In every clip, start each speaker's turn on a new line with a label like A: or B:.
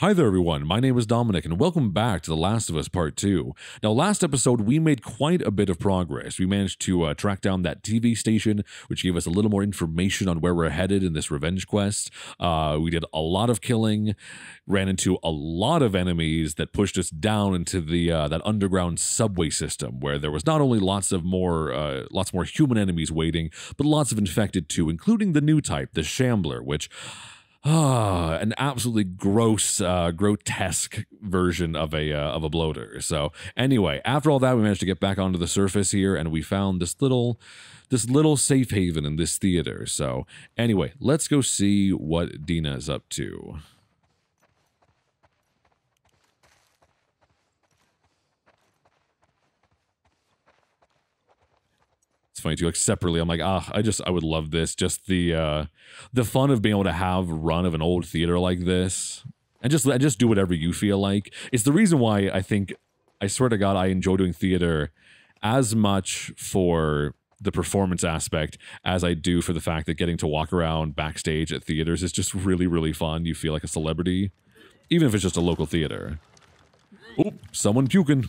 A: Hi there, everyone. My name is Dominic, and welcome back to The Last of Us Part 2. Now, last episode, we made quite a bit of progress. We managed to uh, track down that TV station, which gave us a little more information on where we're headed in this revenge quest. Uh, we did a lot of killing, ran into a lot of enemies that pushed us down into the uh, that underground subway system, where there was not only lots of more uh, lots more human enemies waiting, but lots of infected too, including the new type, the Shambler, which ah, an absolutely gross, uh, grotesque version of a uh, of a bloater. So anyway, after all that, we managed to get back onto the surface here, and we found this little this little safe haven in this theater. So anyway, let's go see what Dina is up to. It's funny too, like separately, I'm like, ah, I just I would love this. Just the uh the fun of being able to have run of an old theater like this. And just just do whatever you feel like. It's the reason why I think I swear to God I enjoy doing theater as much for the performance aspect as I do for the fact that getting to walk around backstage at theaters is just really, really fun. You feel like a celebrity. Even if it's just a local theater. Oh, someone puking.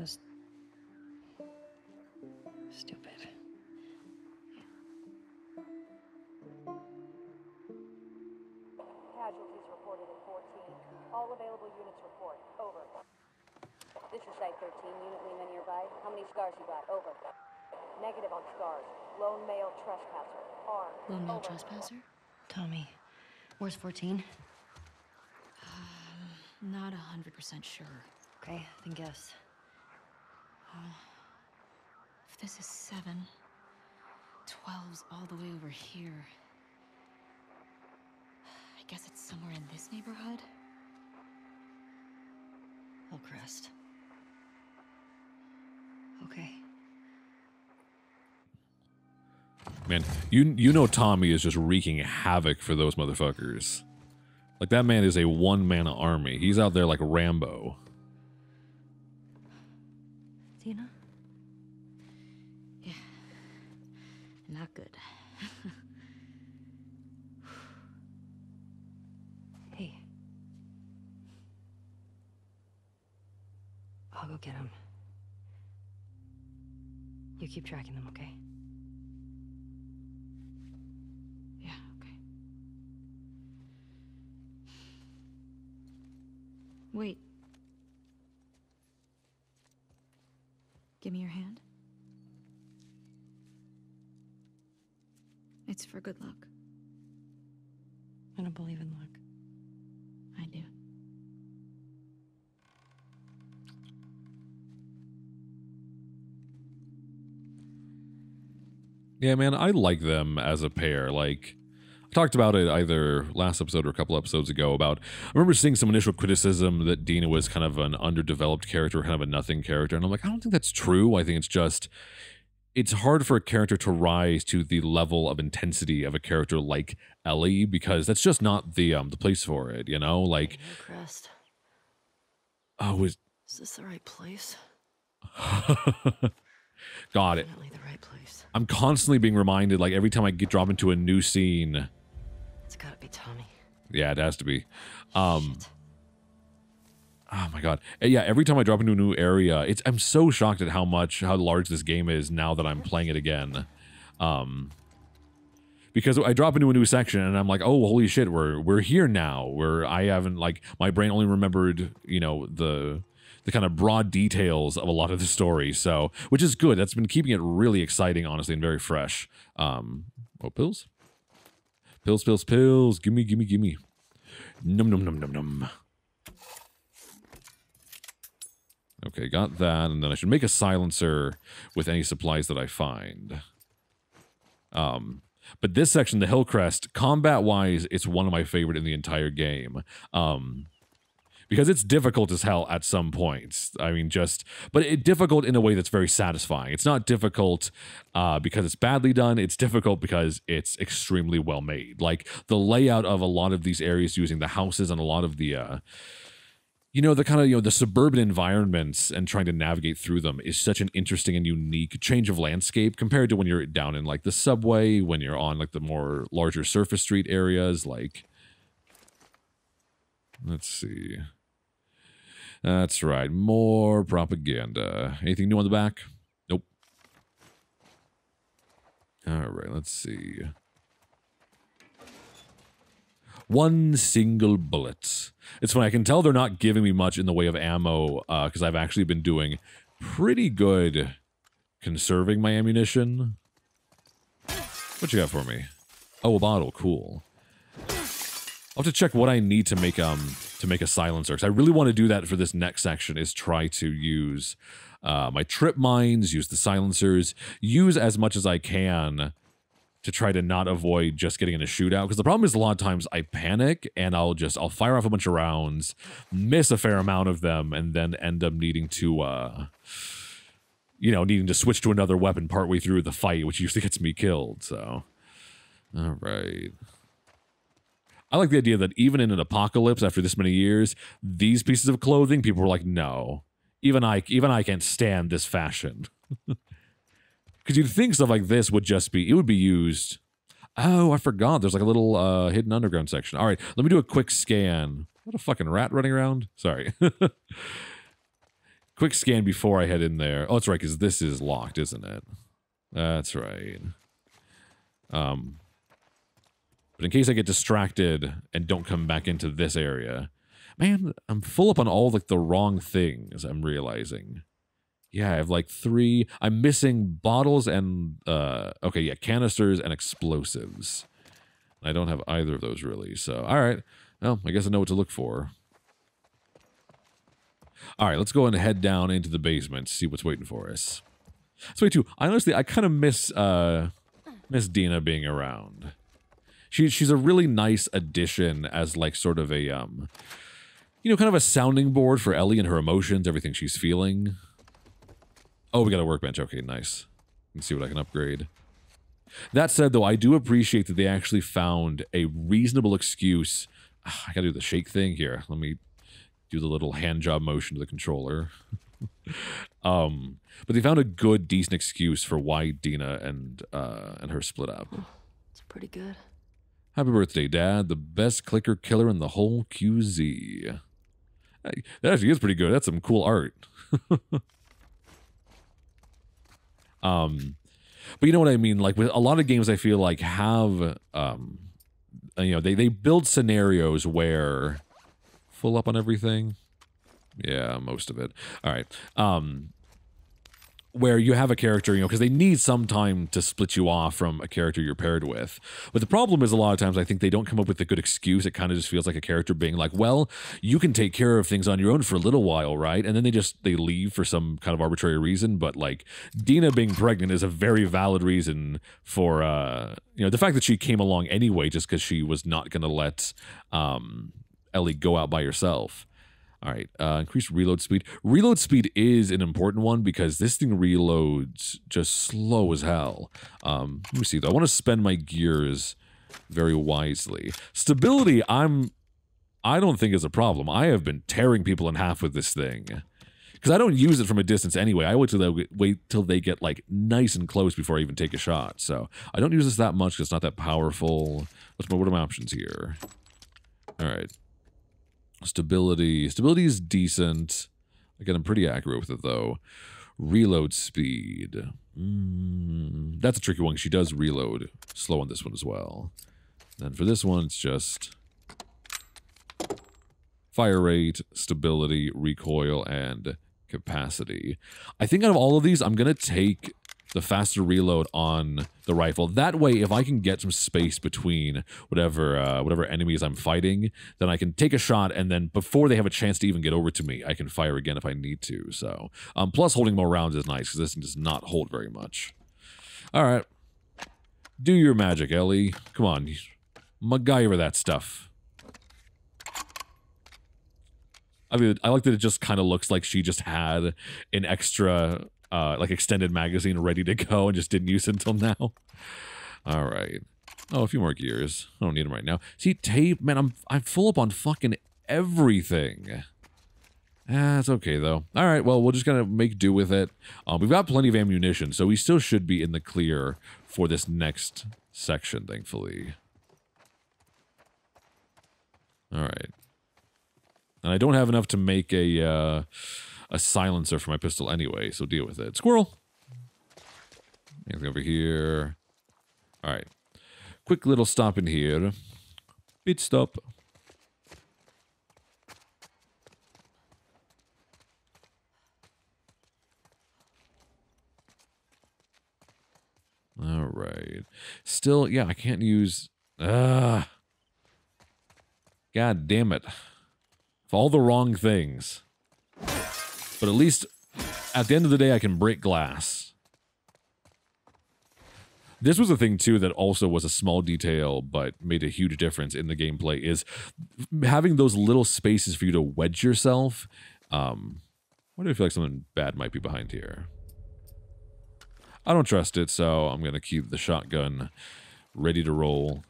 B: Was. stupid.
C: Casualties reported at 14. All available units report. Over. This is Site 13. Unit Lima nearby. How many scars you got? Over. Negative on scars. Lone male trespasser. Armed.
D: Lone male
C: Over.
D: trespasser?
B: Tommy, where's 14?
D: Um, not a hundred percent sure.
B: Okay, then guess.
D: If this is seven, 12's all the way over here. I guess it's somewhere in this neighborhood?
B: Oh, Hillcrest. Okay.
A: Man, you you know Tommy is just wreaking havoc for those motherfuckers. Like that man is a one man army. He's out there like Rambo.
B: Dina?
D: Yeah. Not good.
B: Hey. I'll go get him. You keep tracking them, okay?
D: Yeah, okay. Wait. Give me your hand. It's for good luck.
B: I don't believe in luck.
D: I do.
A: Yeah, man, I like them as a pair. Like I talked about it either last episode or a couple episodes ago about I remember seeing some initial criticism that Dina was kind of an underdeveloped character, kind of a nothing character, and I'm like, I don't think that's true. I think it's just it's hard for a character to rise to the level of intensity of a character like Ellie because that's just not the um the place for it, you know? Like
B: Hillcrest.
A: oh, is
B: Is this the right place?
A: Got it.
B: Definitely the right place.
A: I'm constantly being reminded, like every time I get dropped into a new scene.
B: Gotta be Tommy.
A: Yeah, it has to be. Um. Oh my god. Uh, Yeah, every time I drop into a new area, it's I'm so shocked at how much how large this game is now that I'm playing it again. Um because I drop into a new section and I'm like, "Oh, holy shit, we're we're here now." Where I haven't like my brain only remembered, you know, the the kind of broad details of a lot of the story. So, which is good. That's been keeping it really exciting, honestly, and very fresh. Um, oh, pills? Pills, pills, pills. Gimme, gimme, gimme. Num num num num num. Okay, got that, and then I should make a silencer with any supplies that I find. Um, but this section, the Hillcrest, combat-wise, it's one of my favorite in the entire game. Um, because it's difficult as hell at some points. I mean, just but it difficult in a way that's very satisfying. It's not difficult uh, because it's badly done. It's difficult because it's extremely well made. Like the layout of a lot of these areas using the houses and a lot of the. Uh, you know the kind of you know the suburban environments and trying to navigate through them is such an interesting and unique change of landscape compared to when you're down in like the subway when you're on like the more larger surface street areas like let's see that's right more propaganda anything new on the back nope all right let's see one single bullet. It's funny. I can tell they're not giving me much in the way of ammo because I've actually been doing pretty good conserving my ammunition. What you got for me? Oh, a bottle. Cool. I'll have to check what I need to make um to make a silencer because I really want to do that for this next section. Is try to use uh, my trip mines, use the silencers, use as much as I can to try to not avoid just getting in a shootout because the problem is a lot of times I panic and I'll just I'll fire off a bunch of rounds, miss a fair amount of them, and then end up needing to uh you know needing to switch to another weapon partway through the fight, which usually gets me killed. So, all right. I like the idea that even in an apocalypse after this many years, these pieces of clothing, people were like, no, even I, even I can't stand this fashion. Because you'd think stuff like this would just be, it would be used. Oh, I forgot. There's like a little uh, hidden underground section. All right, let me do a quick scan. What a fucking rat running around. Sorry. quick scan before I head in there. Oh, that's right, because this is locked, isn't it? That's right. Um, but in case I get distracted and don't come back into this area, man, I'm full up on all like the wrong things. I'm realizing. Yeah, I have like three. I'm missing bottles and uh okay, yeah, canisters and explosives. I don't have either of those really. So, all right. Well, I guess I know what to look for. All right, let's go and head down into the basement, see what's waiting for us. So wait, too. I honestly, I kind of miss uh miss Dina being around. She she's a really nice addition as like sort of a um, you know, kind of a sounding board for Ellie and her emotions, everything she's feeling. Oh, we got a workbench. Okay, nice. Let's see what I can upgrade. That said, though, I do appreciate that they actually found a reasonable excuse. Ah, I gotta do the shake thing here. Let me do the little hand job motion to the controller. um, but they found a good, decent excuse for why Dina and uh, and her split up.
B: It's pretty good.
A: Happy birthday, Dad! The best clicker killer in the whole QZ. That actually is pretty good. That's some cool art. um, but you know what I mean? Like with a lot of games, I feel like have um, uh, you know, they they build scenarios where full up on everything. Yeah, most of it. All right. Um, where you have a character, you know, because they need some time to split you off from a character you're paired with. But the problem is a lot of times I think they don't come up with a good excuse. It kind of just feels like a character being like, "Well, you can take care of things on your own for a little while, right?" And then they just they leave for some kind of arbitrary reason. But like Dina being pregnant is a very valid reason for uh, you know the fact that she came along anyway, just because she was not going to let um, Ellie go out by herself. All right, uh, increase reload speed. Reload speed is an important one because this thing reloads just slow as hell. Um, let me see though. I want to spend my gears very wisely. Stability, I'm, I don't think is a problem. I have been tearing people in half with this thing because I don't use it from a distance anyway. I wait till they wait till they get like nice and close before I even take a shot. So I don't use this that much because It's not that powerful. What's my what are my options here? All right, stability. Stability is decent. Again, I'm pretty accurate with it though. Reload speed. Mm, that's a tricky one. She does reload slow on this one as well. And for this one, it's just fire rate, stability, recoil, and capacity. I think out of all of these, I'm going to take the faster reload on the rifle. That way, if I can get some space between whatever uh, whatever enemies I'm fighting, then I can take a shot, and then before they have a chance to even get over to me, I can fire again if I need to. So, um, plus holding more rounds is nice because this does not hold very much. All right, do your magic, Ellie. Come on, MacGyver that stuff. I mean, I like that it just kind of looks like she just had an extra, uh, like extended magazine ready to go and just didn't use it until now. All right. Oh, a few more gears. I don't need them right now. See, tape, man, I'm I'm full up on fucking everything. It's okay though. All right, well, we're just gonna make do with it. Um, we've got plenty of ammunition, so we still should be in the clear for this next section, thankfully. All right. And I don't have enough to make a uh, a silencer for my pistol anyway, so deal with it. Squirrel. Anything over here? All right. Quick little stop in here. Pit stop. All right. Still, yeah, I can't use. Ah. God damn it. All the wrong things. But at least at the end of the day, I can break glass. This was a thing too that also was a small detail, but made a huge difference in the gameplay. Is having those little spaces for you to wedge yourself. Um, why do I feel like something bad might be behind here? I don't trust it, so I'm gonna keep the shotgun ready to roll.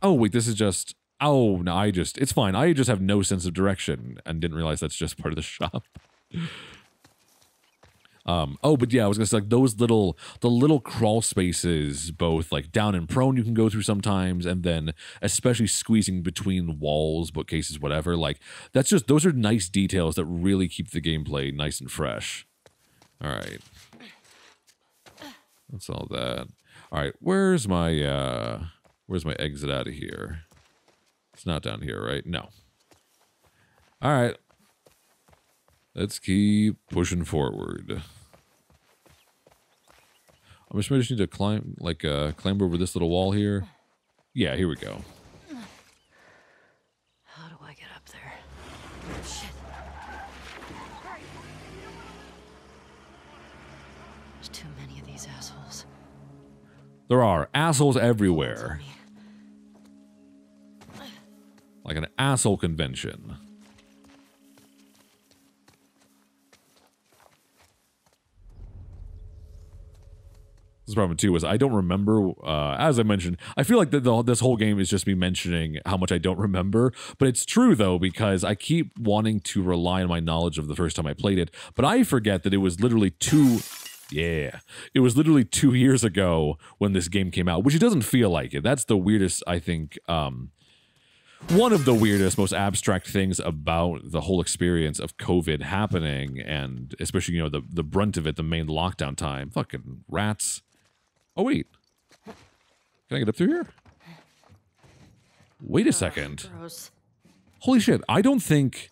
A: Oh wait, this is just. Oh no, I just. It's fine. I just have no sense of direction and didn't realize that's just part of the shop. Um, oh, but yeah, I was gonna say like those little the little crawl spaces, both like down and prone, you can go through sometimes, and then especially squeezing between walls, bookcases, whatever. Like that's just those are nice details that really keep the gameplay nice and fresh. All right, that's all that. All right, where's my uh, where's my exit out of here? It's not down here, right? No. All right. Let's keep pushing forward. I'm just, I just need to climb, like, uh, climb over this little wall here. Yeah, here we go.
B: How do I get up there? Shit. There's too many of these assholes.
A: There are assholes everywhere. Like an asshole convention. This problem too is I don't remember. Uh, as I mentioned, I feel like the, the, this whole game is just me mentioning how much I don't remember. But it's true though because I keep wanting to rely on my knowledge of the first time I played it, but I forget that it was literally two. Yeah, it was literally two years ago when this game came out, which it doesn't feel like it. That's the weirdest I think. Um, one of the weirdest, most abstract things about the whole experience of COVID happening, and especially you know the the brunt of it, the main lockdown time. Fucking rats. Oh wait, can I get up through here? Wait a second.
B: Gross.
A: Holy shit! I don't think.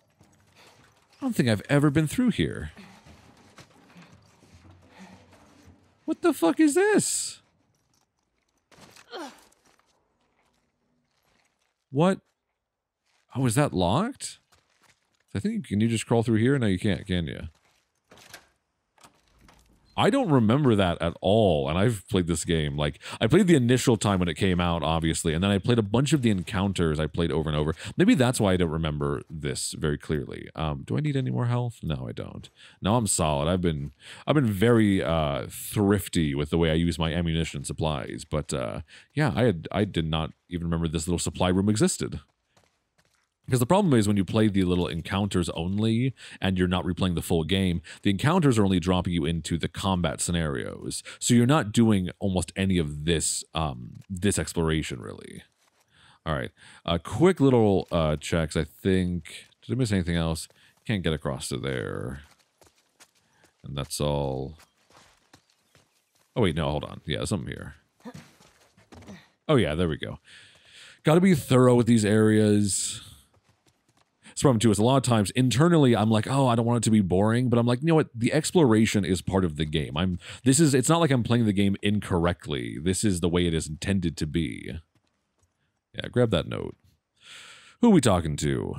A: I don't think I've ever been through here. What the fuck is this? What? Oh, is that locked? I think can you just crawl through here? No, you can't, can you? I don't remember that at all. And I've played this game. Like, I played the initial time when it came out, obviously. And then I played a bunch of the encounters I played over and over. Maybe that's why I don't remember this very clearly. Um, do I need any more health? No, I don't. No, I'm solid. I've been I've been very uh, thrifty with the way I use my ammunition supplies. But uh, yeah, I had I did not even remember this little supply room existed. Because the problem is when you play the little encounters only and you're not replaying the full game, the encounters are only dropping you into the combat scenarios. So you're not doing almost any of this um, this exploration really. All right, uh, quick little uh, checks. I think did I miss anything else? Can't get across to there, and that's all. Oh wait, no, hold on. Yeah, something here. Oh yeah, there we go. Got to be thorough with these areas. Problem too is a lot of times internally I'm like, oh, I don't want it to be boring, but I'm like, you know what? The exploration is part of the game. I'm this is it's not like I'm playing the game incorrectly. This is the way it is intended to be. Yeah, grab that note. Who are we talking to?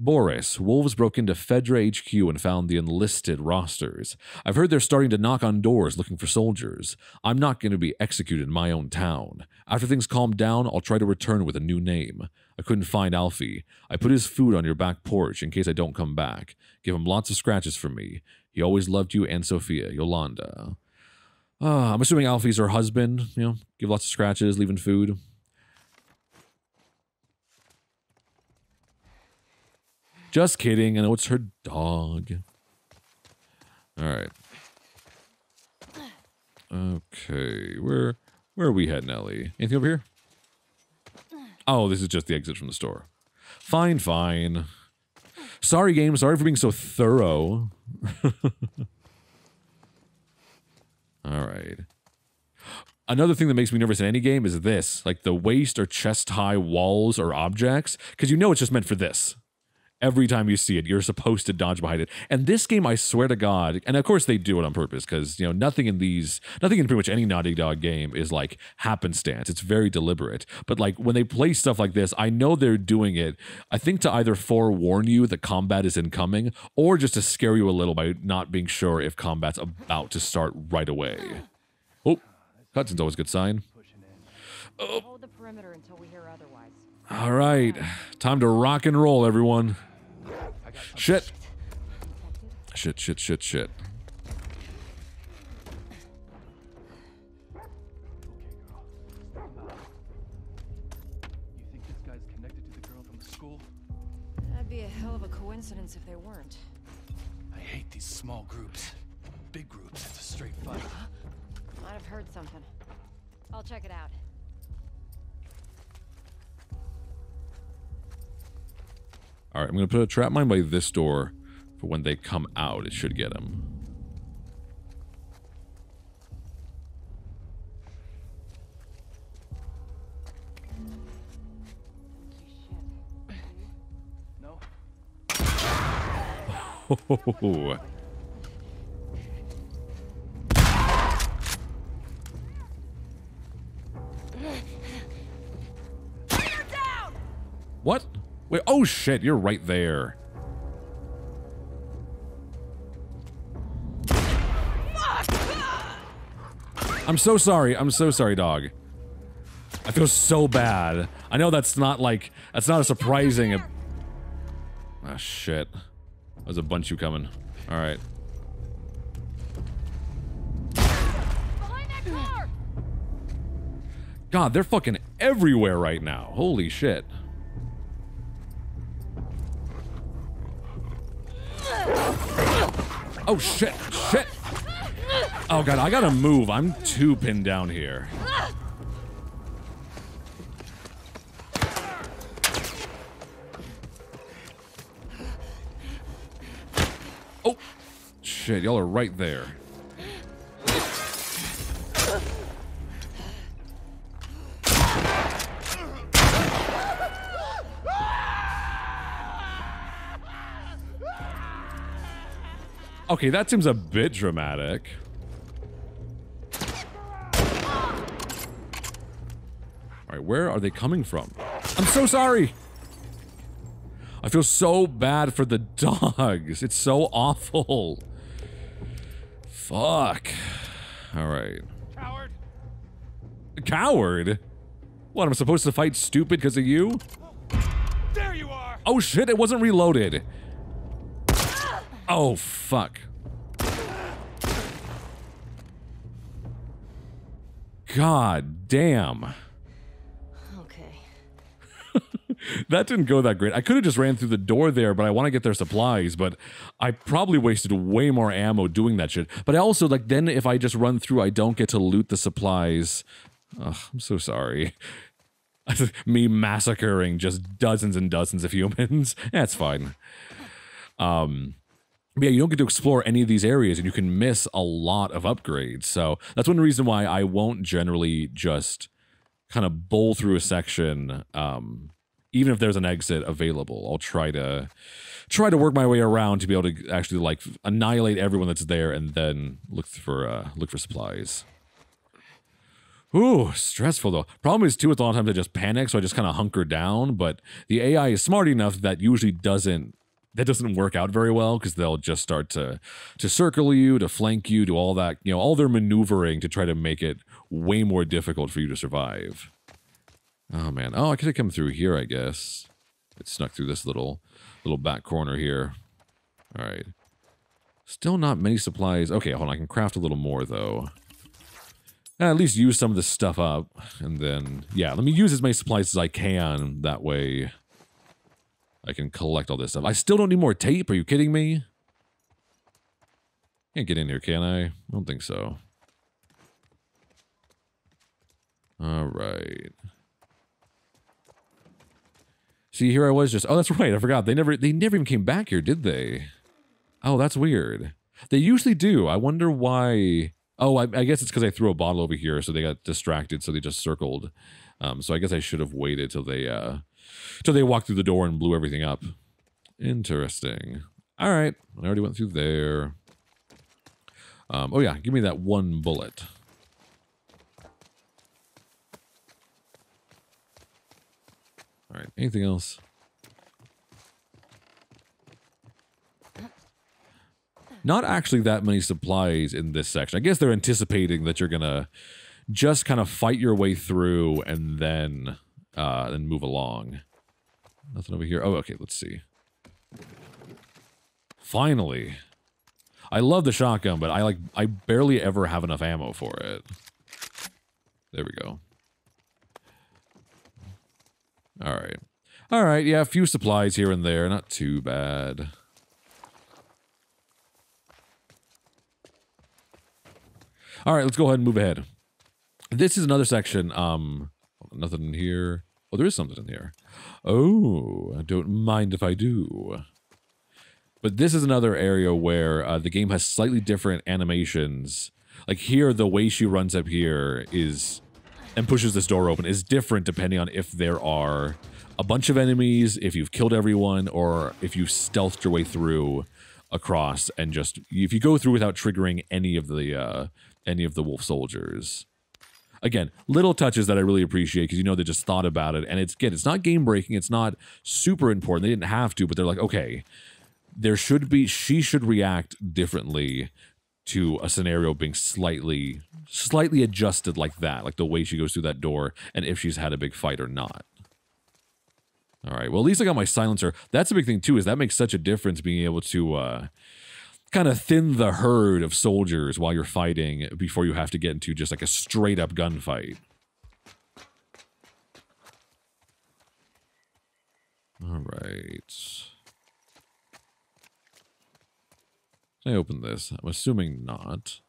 A: Boris, Wolves broke into Fedra HQ and found the enlisted rosters. I've heard they're starting to knock on doors looking for soldiers. I'm not going to be executed in my own town. After things calm down, I'll try to return with a new name. I couldn't find Alfie. I put his food on your back porch in case I don't come back. Give him lots of scratches for me. He always loved you and Sophia, Yolanda. Uh, I'm assuming Alfie's her husband. You know, give lots of scratches, leaving food. Just kidding. I know it's her dog. All right. Okay, where where are we heading, Ellie? Anything over here? Oh, this is just the exit from the store. Fine, fine. Sorry, game. Sorry for being so thorough. All right. Another thing that makes me nervous in any game is this like the waist or chest high walls or objects, because you know it's just meant for this every time you see it you're supposed to dodge behind it. And this game i swear to god and of course they do it on purpose because you know nothing in these nothing in pretty much any naughty dog game is like happenstance. It's very deliberate. But like when they play stuff like this i know they're doing it i think to either forewarn you that combat is incoming or just to scare you a little by not being sure if combat's about to start right away. Oh cutscene's always a good sign.
C: Hold the perimeter until we hear otherwise.
A: all right time to rock and roll everyone Shit. Shit, shit, shit, shit.
E: You think this guy's connected to the girl from the school?
B: That'd be a hell of a coincidence if they weren't.
E: I hate these small groups. Big groups, it's a straight fight.
C: Might have heard something. I'll check it out.
A: All right, I'm going to put a trap mine by this door for when they come out. It should get them.
E: No?
A: Oh, what? Wait, oh shit, you're right there. I'm so sorry. I'm so sorry, dog. I feel so bad. I know that's not like that's not a surprising. Ah shit. There's a bunch you coming. All right. God, they're fucking everywhere right now. Holy shit. Oh shit, shit. Oh god, I gotta move. I'm too pinned down here. Oh, shit, y'all are right there. Okay, that seems a bit dramatic. All right, where are they coming from? I'm so sorry. I feel so bad for the dogs. It's so awful. Fuck. All right.
E: Coward!
A: Coward? What, I'm supposed to fight stupid because of you?
E: There you are!
A: Oh shit, it wasn't reloaded. Oh fuck. God damn.
B: Okay.
A: that didn't go that great. I could have just ran through the door there, but I want to get their supplies. But I probably wasted way more ammo doing that shit. But I also like then if I just run through, I don't get to loot the supplies. Ugh, I'm so sorry. Me massacring just dozens and dozens of humans. That's fine. Um, yeah, you don't get to explore any of these areas, and you can miss a lot of upgrades. So that's one reason why I won't generally just kind of bowl through a section um, even if there's an exit available, I'll try to try to work my way around to be able to actually like annihilate everyone that's there and then look for uh, look for supplies. Ooh, stressful though. Problem is too, with a lot of times I just panic, so I just kind of hunker down. But the AI is smart enough that usually doesn't that doesn't work out very well because they'll just start to to circle you, to flank you, do all that, you know, all their maneuvering to try to make it way more difficult for you to survive. Oh man. Oh, I could have come through here, I guess. It snuck through this little little back corner here. All right. Still not many supplies. Okay, hold on. I can craft a little more though. At least use some of this stuff up. And then, yeah, let me use as many supplies as I can. That way I can collect all this stuff. I still don't need more tape. Are you kidding me? Can't get in here, can I? I don't think so. All right. See, here I was just, oh, that's right. I forgot. They never, they never even came back here, did they? Oh, that's weird. They usually do. I wonder why. Oh, I, I guess it's because I threw a bottle over here, so they got distracted, so they just circled. Um, so I guess I should have waited till they, uh, till they walked through the door and blew everything up. Interesting. All right, I already went through there. Um, oh yeah, give me that one bullet. All right. Anything else? Not actually that many supplies in this section. I guess they're anticipating that you're gonna just kind of fight your way through and then uh then move along. Nothing over here. Oh, okay, let's see. Finally. I love the shotgun, but I like I barely ever have enough ammo for it. There we go. All right. All right, yeah, a few supplies here and there. Not too bad. All right, let's go ahead and move ahead. This is another section. Um, nothing here. Oh, there is something in here. Oh, I don't mind if I do. But this is another area where uh, the game has slightly different animations. Like here, the way she runs up here is and pushes this door open is different depending on if there are a bunch of enemies, if you've killed everyone, or if you've stealthed your way through across and just if you go through without triggering any of the uh, any of the wolf soldiers. Again, little touches that I really appreciate because you know they just thought about it, and it's again, it's not game breaking, it's not super important. They didn't have to, but they're like, okay, there should be she should react differently to a scenario being slightly slightly adjusted like that, like the way she goes through that door and if she's had a big fight or not. All right. Well, at least I got my silencer. That's a big thing too is that makes such a difference being able to uh kind of thin the herd of soldiers while you're fighting before you have to get into just like a straight up gunfight. All right. Can I open this? I'm assuming not.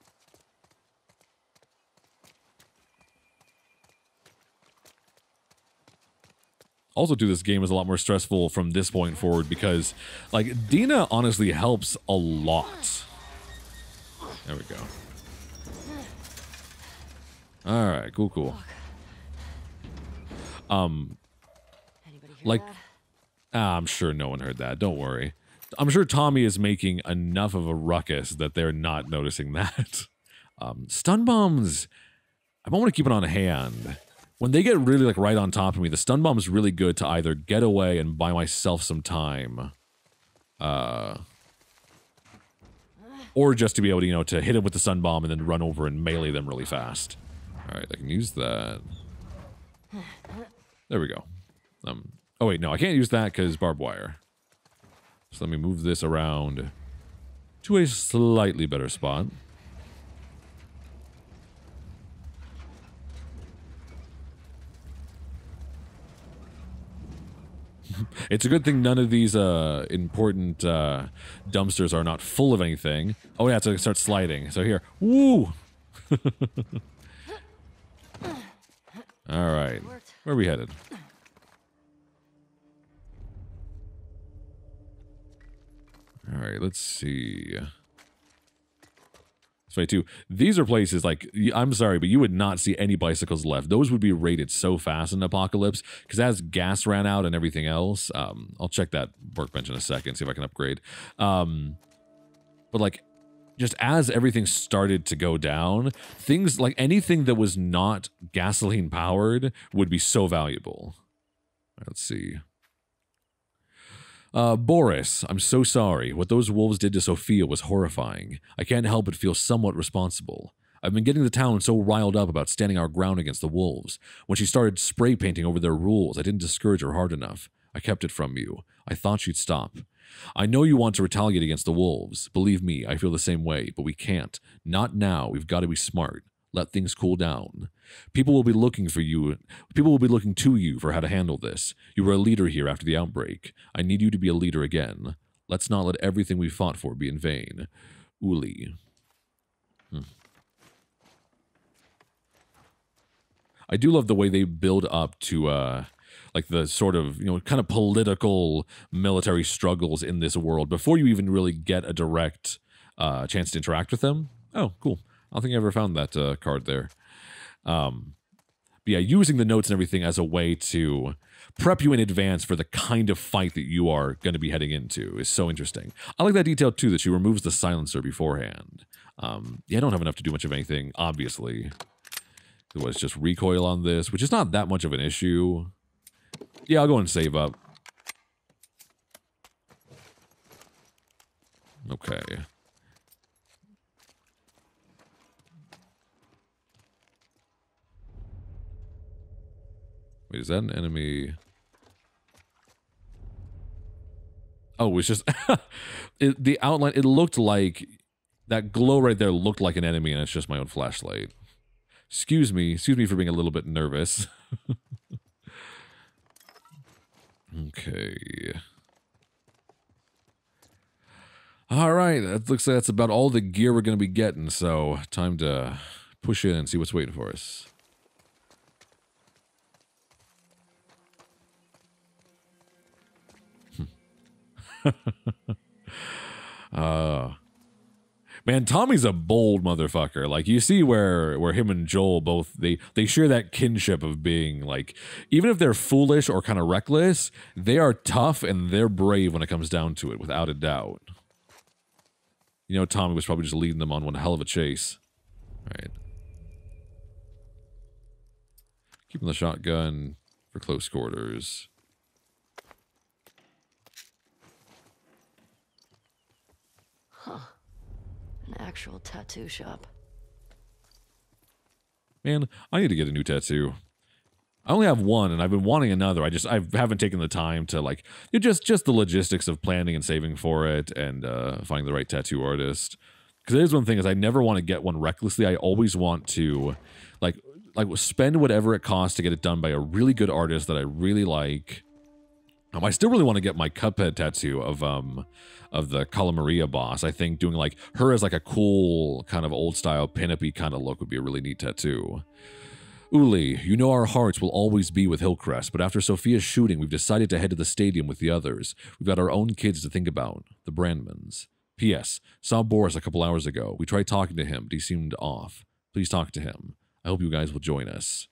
A: Also, to this game is a lot more stressful from this point forward because, like, Dina honestly helps a lot. There we go. All right, cool, cool. Um, like, ah, I'm sure no one heard that. Don't worry. I'm sure Tommy is making enough of a ruckus that they're not noticing that. Um, stun bombs, I might want to keep it on hand. When they get really like right on top of me, the stun bomb is really good to either get away and buy myself some time, uh, or just to be able to you know to hit them with the stun bomb and then run over and melee them really fast. All right, I can use that. There we go. Um, oh wait, no, I can't use that because barbed wire. So let me move this around to a slightly better spot. It's a good thing none of these uh, important uh, dumpsters are not full of anything. Oh yeah, so it starts sliding. So here, woo! All right, where are we headed? All right, let's see. It's funny too. These are places like I'm sorry, but you would not see any bicycles left. Those would be rated so fast in Apocalypse because as gas ran out and everything else. Um, I'll check that workbench in a second, see if I can upgrade. Um, but like, just as everything started to go down, things like anything that was not gasoline powered would be so valuable. Let's see. Uh, Boris, I'm so sorry. What those wolves did to Sophia was horrifying. I can't help but feel somewhat responsible. I've been getting the town so riled up about standing our ground against the wolves. When she started spray painting over their rules, I didn't discourage her hard enough. I kept it from you. I thought she'd stop. I know you want to retaliate against the wolves. Believe me, I feel the same way, but we can't. Not now. We've got to be smart. Let things cool down. People will be looking for you. People will be looking to you for how to handle this. You were a leader here after the outbreak. I need you to be a leader again. Let's not let everything we fought for be in vain. Uli. Hmm. I do love the way they build up to uh like the sort of you know kind of political military struggles in this world before you even really get a direct uh chance to interact with them. Oh, cool. I don't think I ever found that uh, card there. Um, but yeah, using the notes and everything as a way to prep you in advance for the kind of fight that you are going to be heading into is so interesting. I like that detail too that she removes the silencer beforehand. Um, yeah, I don't have enough to do much of anything, obviously. It was just recoil on this, which is not that much of an issue. Yeah, I'll go and save up. Okay. Wait, is that an enemy? Oh, it's just it, the outline. It looked like that glow right there looked like an enemy, and it's just my own flashlight. Excuse me, excuse me for being a little bit nervous. okay. All right, that looks like that's about all the gear we're going to be getting. So time to push in and see what's waiting for us. Uh man tommy's a bold motherfucker. Like you see where where him and joel both they they share that kinship of being like even if they're foolish or kind of reckless they are tough and they're brave when it comes down to it without a doubt. You know tommy was probably just leading them on one hell of a chase. Right keeping the shotgun for close quarters
B: An actual tattoo shop.
A: Man, I need to get a new tattoo. I only have one, and I've been wanting another. I just I haven't taken the time to like it just just the logistics of planning and saving for it, and uh, finding the right tattoo artist. Because there's one thing is I never want to get one recklessly. I always want to like like spend whatever it costs to get it done by a really good artist that I really like. Um, I still really want to get my Cuphead tattoo of um of the Cala Maria boss. I think doing like her as like a cool kind of old style pinup kind of look would be a really neat tattoo. Uli, you know our hearts will always be with Hillcrest, but after Sophia's shooting, we've decided to head to the stadium with the others. We've got our own kids to think about, the Brandmans. P.S. Saw Boris a couple hours ago. We tried talking to him, but he seemed off. Please talk to him. I hope you guys will join us.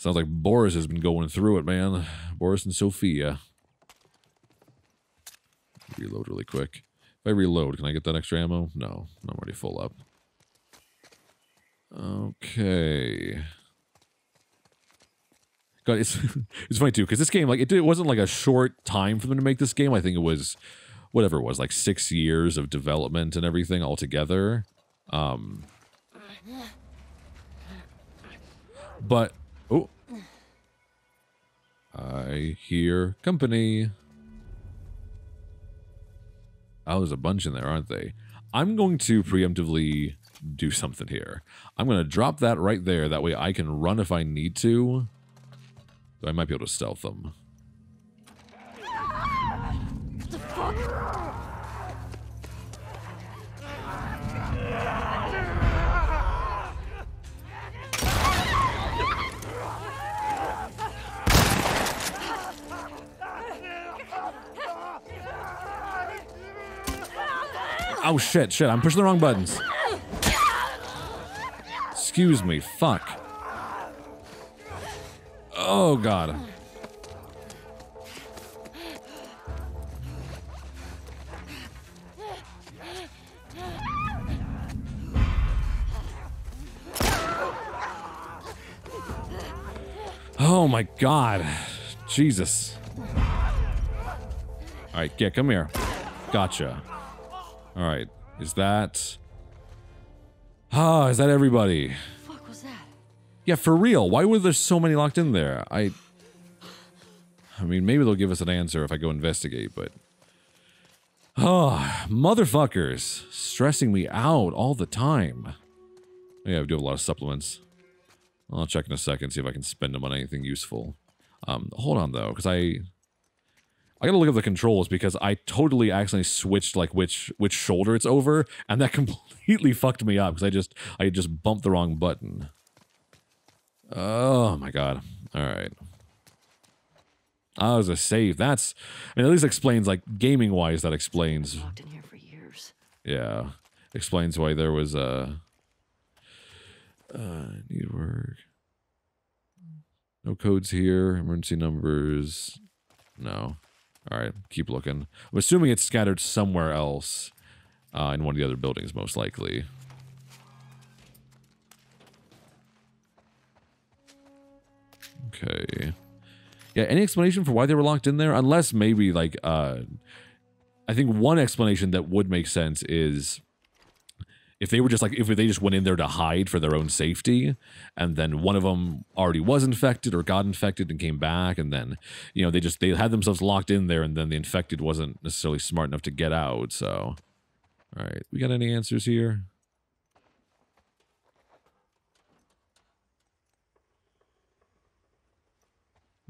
A: Sounds like Boris has been going through it, man. Boris and Sophia. Reload really quick. If I reload, can I get that extra ammo? No, I'm already full up. Okay. God, it's it's funny too because this game like it, it wasn't like a short time for them to make this game. I think it was whatever it was like six years of development and everything all together. Um, but oh, I hear company. Oh, there's a bunch in there, aren't they? I'm going to preemptively do something here. I'm going to drop that right there. That way I can run if I need to. So I might be able to stealth them. Oh shit, shit, I'm pushing the wrong buttons. Excuse me, fuck. Oh god. Oh my god. Jesus. Alright, yeah, come here. Gotcha. Alright. Is that... Ah, is that everybody?
B: fuck was that?
A: Yeah, for real. Why were there so many locked in there? I... I mean, maybe they'll give us an answer if I go investigate, but... Oh, motherfuckers. Stressing me out all the time. Yeah, I do have a lot of supplements. I'll check in a second, see if I can spend them on anything useful. Um, hold on, though, because I... I gotta look up the controls because I totally accidentally switched like which which shoulder it's over, and that completely fucked me up because I just I just bumped the wrong button. Oh my god! All right. I was a save. That's I mean at least explains like gaming wise that explains
B: Locked in here for years.
A: yeah explains why there was a uh, need work. No codes here. Emergency numbers. No. All right, keep looking. I'm assuming it's scattered somewhere else uh, in one of the other buildings, most likely. Okay. Yeah, any explanation for why they were locked in there? Unless maybe like uh I think one explanation that would make sense is if they were just like if they just went in there to hide for their own safety and then one of them already was infected or got infected and came back and then you know they just they had themselves locked in there and then the infected wasn't necessarily smart enough to get out so. All right we got any answers here?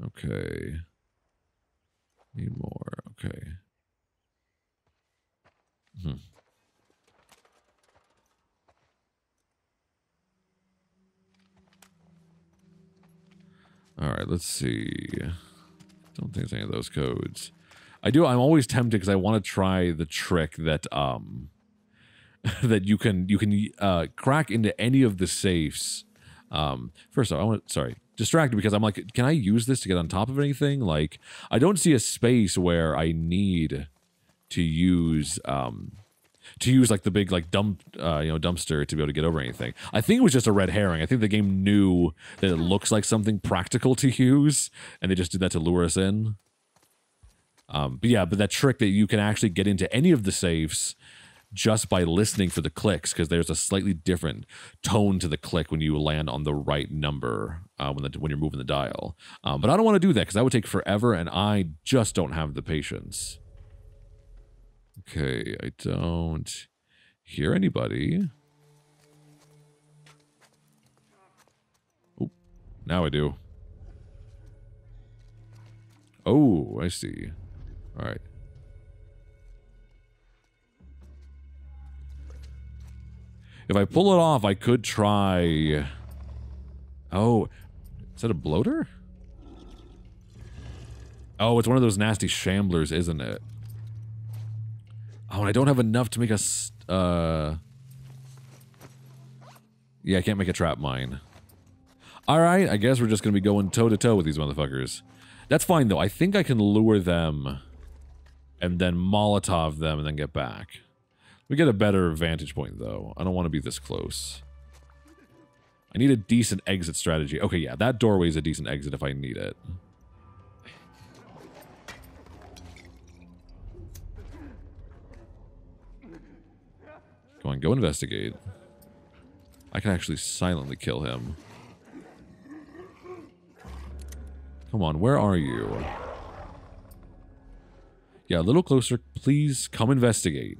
A: Okay. Need more okay. Hmm All right, let's see. Don't think it's any of those codes. I do. I'm always tempted because I want to try the trick that um that you can you can uh crack into any of the safes. Um, first off, I want sorry distracted because I'm like, can I use this to get on top of anything? Like, I don't see a space where I need to use um to use like the big like dump uh, you know dumpster to be able to get over anything. I think it was just a red herring. I think the game knew that it looks like something practical to use, and they just did that to lure us in. Um, but yeah, but that trick that you can actually get into any of the safes just by listening for the clicks because there's a slightly different tone to the click when you land on the right number uh, when the, when you're moving the dial. Um, but I don't want to do that because that would take forever, and I just don't have the patience. Okay, I don't hear anybody. Oh, now I do. Oh, I see. All right. If I pull it off, I could try. Oh, is that a bloater? Oh, it's one of those nasty shamblers, isn't it? Oh, I don't have enough to make a. Uh... Yeah, I can't make a trap mine. All right, I guess we're just gonna be going toe to toe with these motherfuckers. That's fine though. I think I can lure them, and then Molotov them, and then get back. We get a better vantage point though. I don't want to be this close. I need a decent exit strategy. Okay, yeah, that doorway is a decent exit if I need it. Go on, go investigate. I can actually silently kill him. Come on, where are you? Yeah, a little closer. Please come investigate.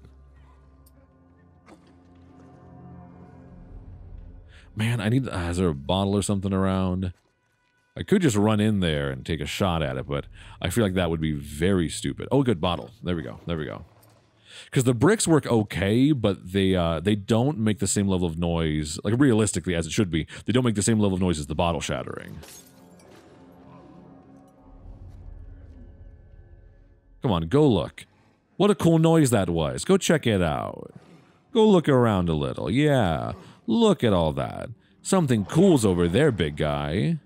A: Man, I need. Uh, is there a bottle or something around? I could just run in there and take a shot at it, but I feel like that would be very stupid. Oh, good bottle. There we go. There we go. Because the bricks work okay, but they uh, they don't make the same level of noise, like realistically as it should be. They don't make the same level of noise as the bottle shattering. Come on, go look. What a cool noise that was. Go check it out. Go look around a little. Yeah, look at all that. Something cool's over there, big guy.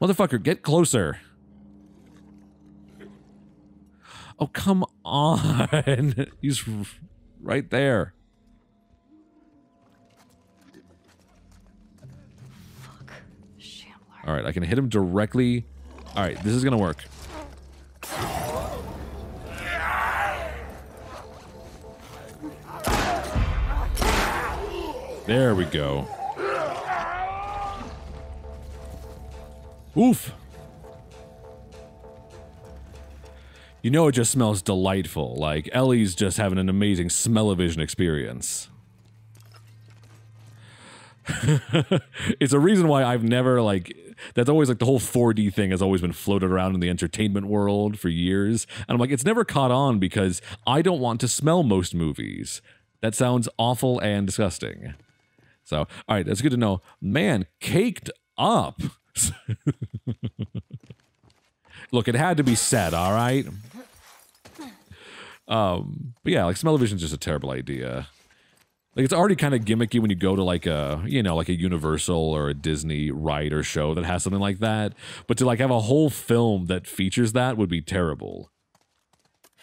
A: Motherfucker, get closer. Oh, come on. He's right there.
B: Fuck. Shambler.
A: All right, I can hit him directly. All right, this is going to work. There we go. Oof. You know it just smells delightful. Like Ellie's just having an amazing smell-o-vision experience. it's a reason why I've never like that's always like the whole 4D thing has always been floated around in the entertainment world for years. And I'm like, it's never caught on because I don't want to smell most movies. That sounds awful and disgusting. So, all right, that's good to know. Man, caked up. Look, it had to be said, all right? Um, but yeah, like smell-o-vision is just a terrible idea. Like it's already kind of gimmicky when you go to like a you know like a Universal or a Disney ride or show that has something like that. But to like have a whole film that features that would be terrible.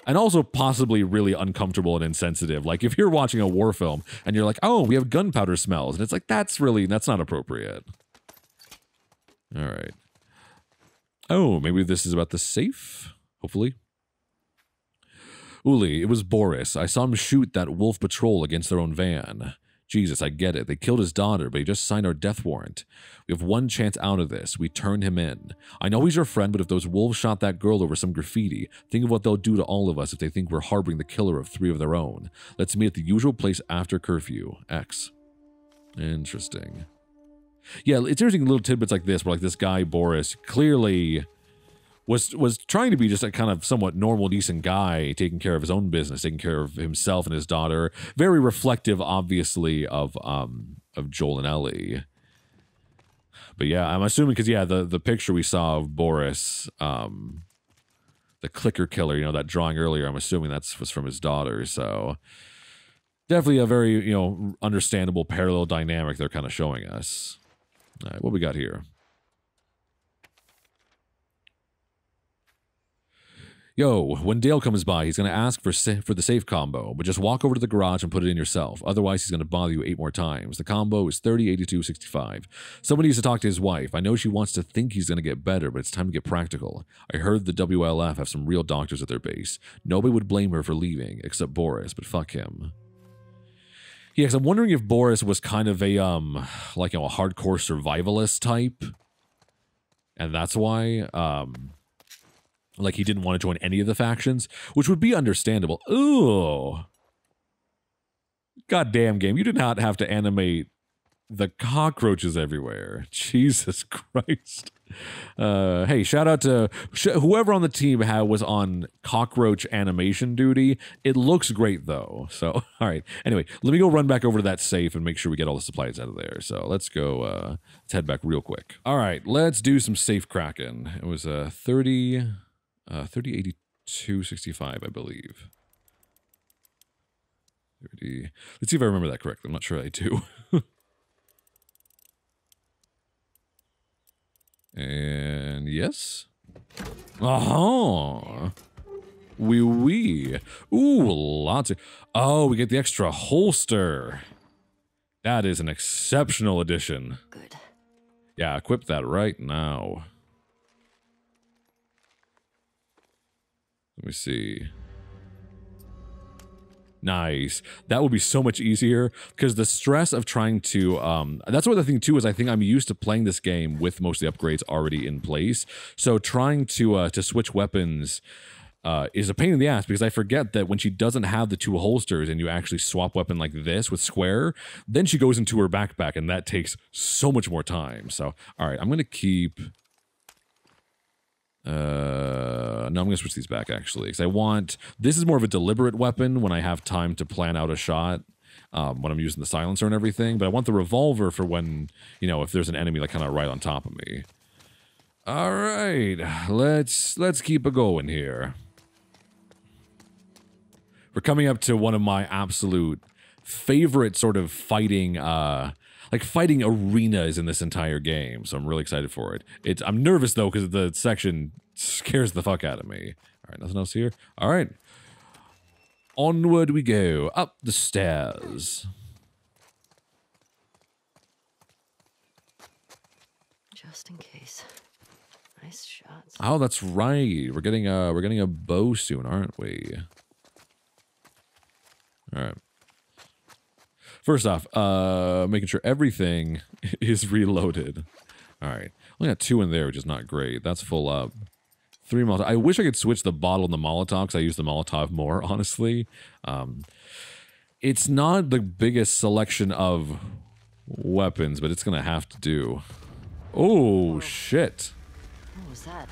A: And also possibly really uncomfortable and insensitive. Like if you're watching a war film and you're like, "Oh, we have gunpowder smells," and it's like that's really that's not appropriate. All right. Oh, maybe this is about the safe. Hopefully. Uli, it was Boris. I saw him shoot that wolf patrol against their own van. Jesus, I get it. They killed his daughter, but he just signed our death warrant. We have one chance out of this. We turn him in. I know he's your friend, but if those wolves shot that girl over some graffiti, think of what they'll do to all of us if they think we're harboring the killer of three of their own. Let's meet at the usual place after curfew. X. Interesting. Yeah, it's interesting little tidbits like this, where like this guy Boris clearly was was trying to be just a kind of somewhat normal, decent guy, taking care of his own business, taking care of himself and his daughter. Very reflective, obviously, of um of Joel and Ellie. But yeah, I'm assuming because yeah, the the picture we saw of Boris, um, the clicker killer, you know, that drawing earlier, I'm assuming that's was from his daughter. So definitely a very you know understandable parallel dynamic they're kind of showing us. All right, what we got here? Yo, when Dale comes by, he's going to ask for sa- for the safe combo, but just walk over to the garage and put it in yourself. Otherwise, he's going to bother you eight more times. The combo is 30, 82, 65. Somebody needs to talk to his wife. I know she wants to think he's going to get better, but it's time to get practical. I heard the WLF have some real doctors at their base. Nobody would blame her for leaving, except Boris, but fuck him. Yeah, 'cause I'm wondering if Boris was kind of a, um, like, you know, a hardcore survivalist type. And that's why, um, like he didn't want to join any of the factions, which would be understandable. Ooh. Goddamn game. You did not have to animate the cockroaches everywhere. Jesus Christ. Uh, hey, shout out to sh- whoever on the team was on cockroach animation duty. It looks great though. So, all right. Anyway, let me go run back over to that safe and make sure we get all the supplies out of there. So let's go. Uh, let's head back real quick. All right, let's do some safe cracking. It was a uh, 30, uh, 3082 65, I believe. 30. Let's see if I remember that correctly. I'm not sure I do. And yes. Oh. Wee wee. Ooh, lots of. Oh, we get the extra holster. That is an exceptional addition.
B: Good.
A: Yeah, equip that right now. Let me see. Nice. That would be so much easier because the stress of trying to um that's what the thing too is I think I'm used to playing this game with most of the upgrades already in place. So trying to uh to switch weapons uh, is a pain in the ass because I forget that when she doesn't have the two holsters and you actually swap weapon like this with square, then she goes into her backpack and that takes so much more time. So, all right, I'm going to keep Uh, no, I'm gonna switch these back actually because I want this is more of a deliberate weapon when I have time to plan out a shot. Um, when I'm using the silencer and everything, but I want the revolver for when you know if there's an enemy like kind of right on top of me. All right, let's let's keep it going here. We're coming up to one of my absolute favorite sort of fighting uh like fighting arenas in this entire game. So I'm really excited for it. It's I'm nervous though because the section scares the fuck out of me. All right, nothing else here. All right. Onward we go up the stairs.
B: Just in case. Nice shots.
A: Oh, that's right. We're getting a we're getting a bow soon, aren't we? All right. First off, uh making sure everything is reloaded. All right. Only got two in there, which is not great. That's full up. Three Molotov. I wish I could switch the bottle and the Molotov because I use the Molotov more, honestly. Um, it's not the biggest selection of weapons, but it's going to have to do. Oh, shit.
B: What was that?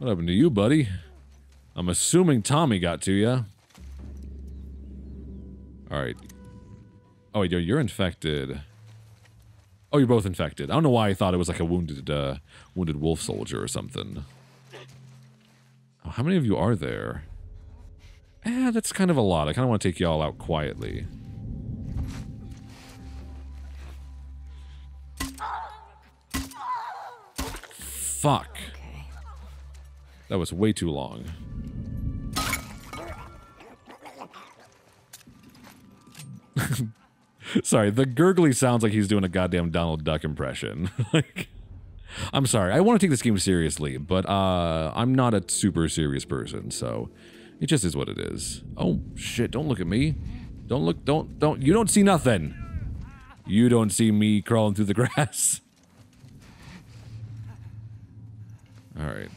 A: What happened to you, buddy? I'm assuming Tommy got to you. All right. Oh, yo, you're infected. Oh, you're both infected. I don't know why I thought it was like a wounded, uh, wounded wolf soldier or something. Oh, how many of you are there? Eh, that's kind of a lot. I kind of want to take you all out quietly. Fuck. That was way too long. sorry, the gurgly sounds like he's doing a goddamn Donald Duck impression. like, I'm sorry. I want to take this game seriously, but uh, I'm not a super serious person, so it just is what it is. Oh shit! Don't look at me. Don't look. Don't don't. You don't see nothing. You don't see me crawling through the grass. All right.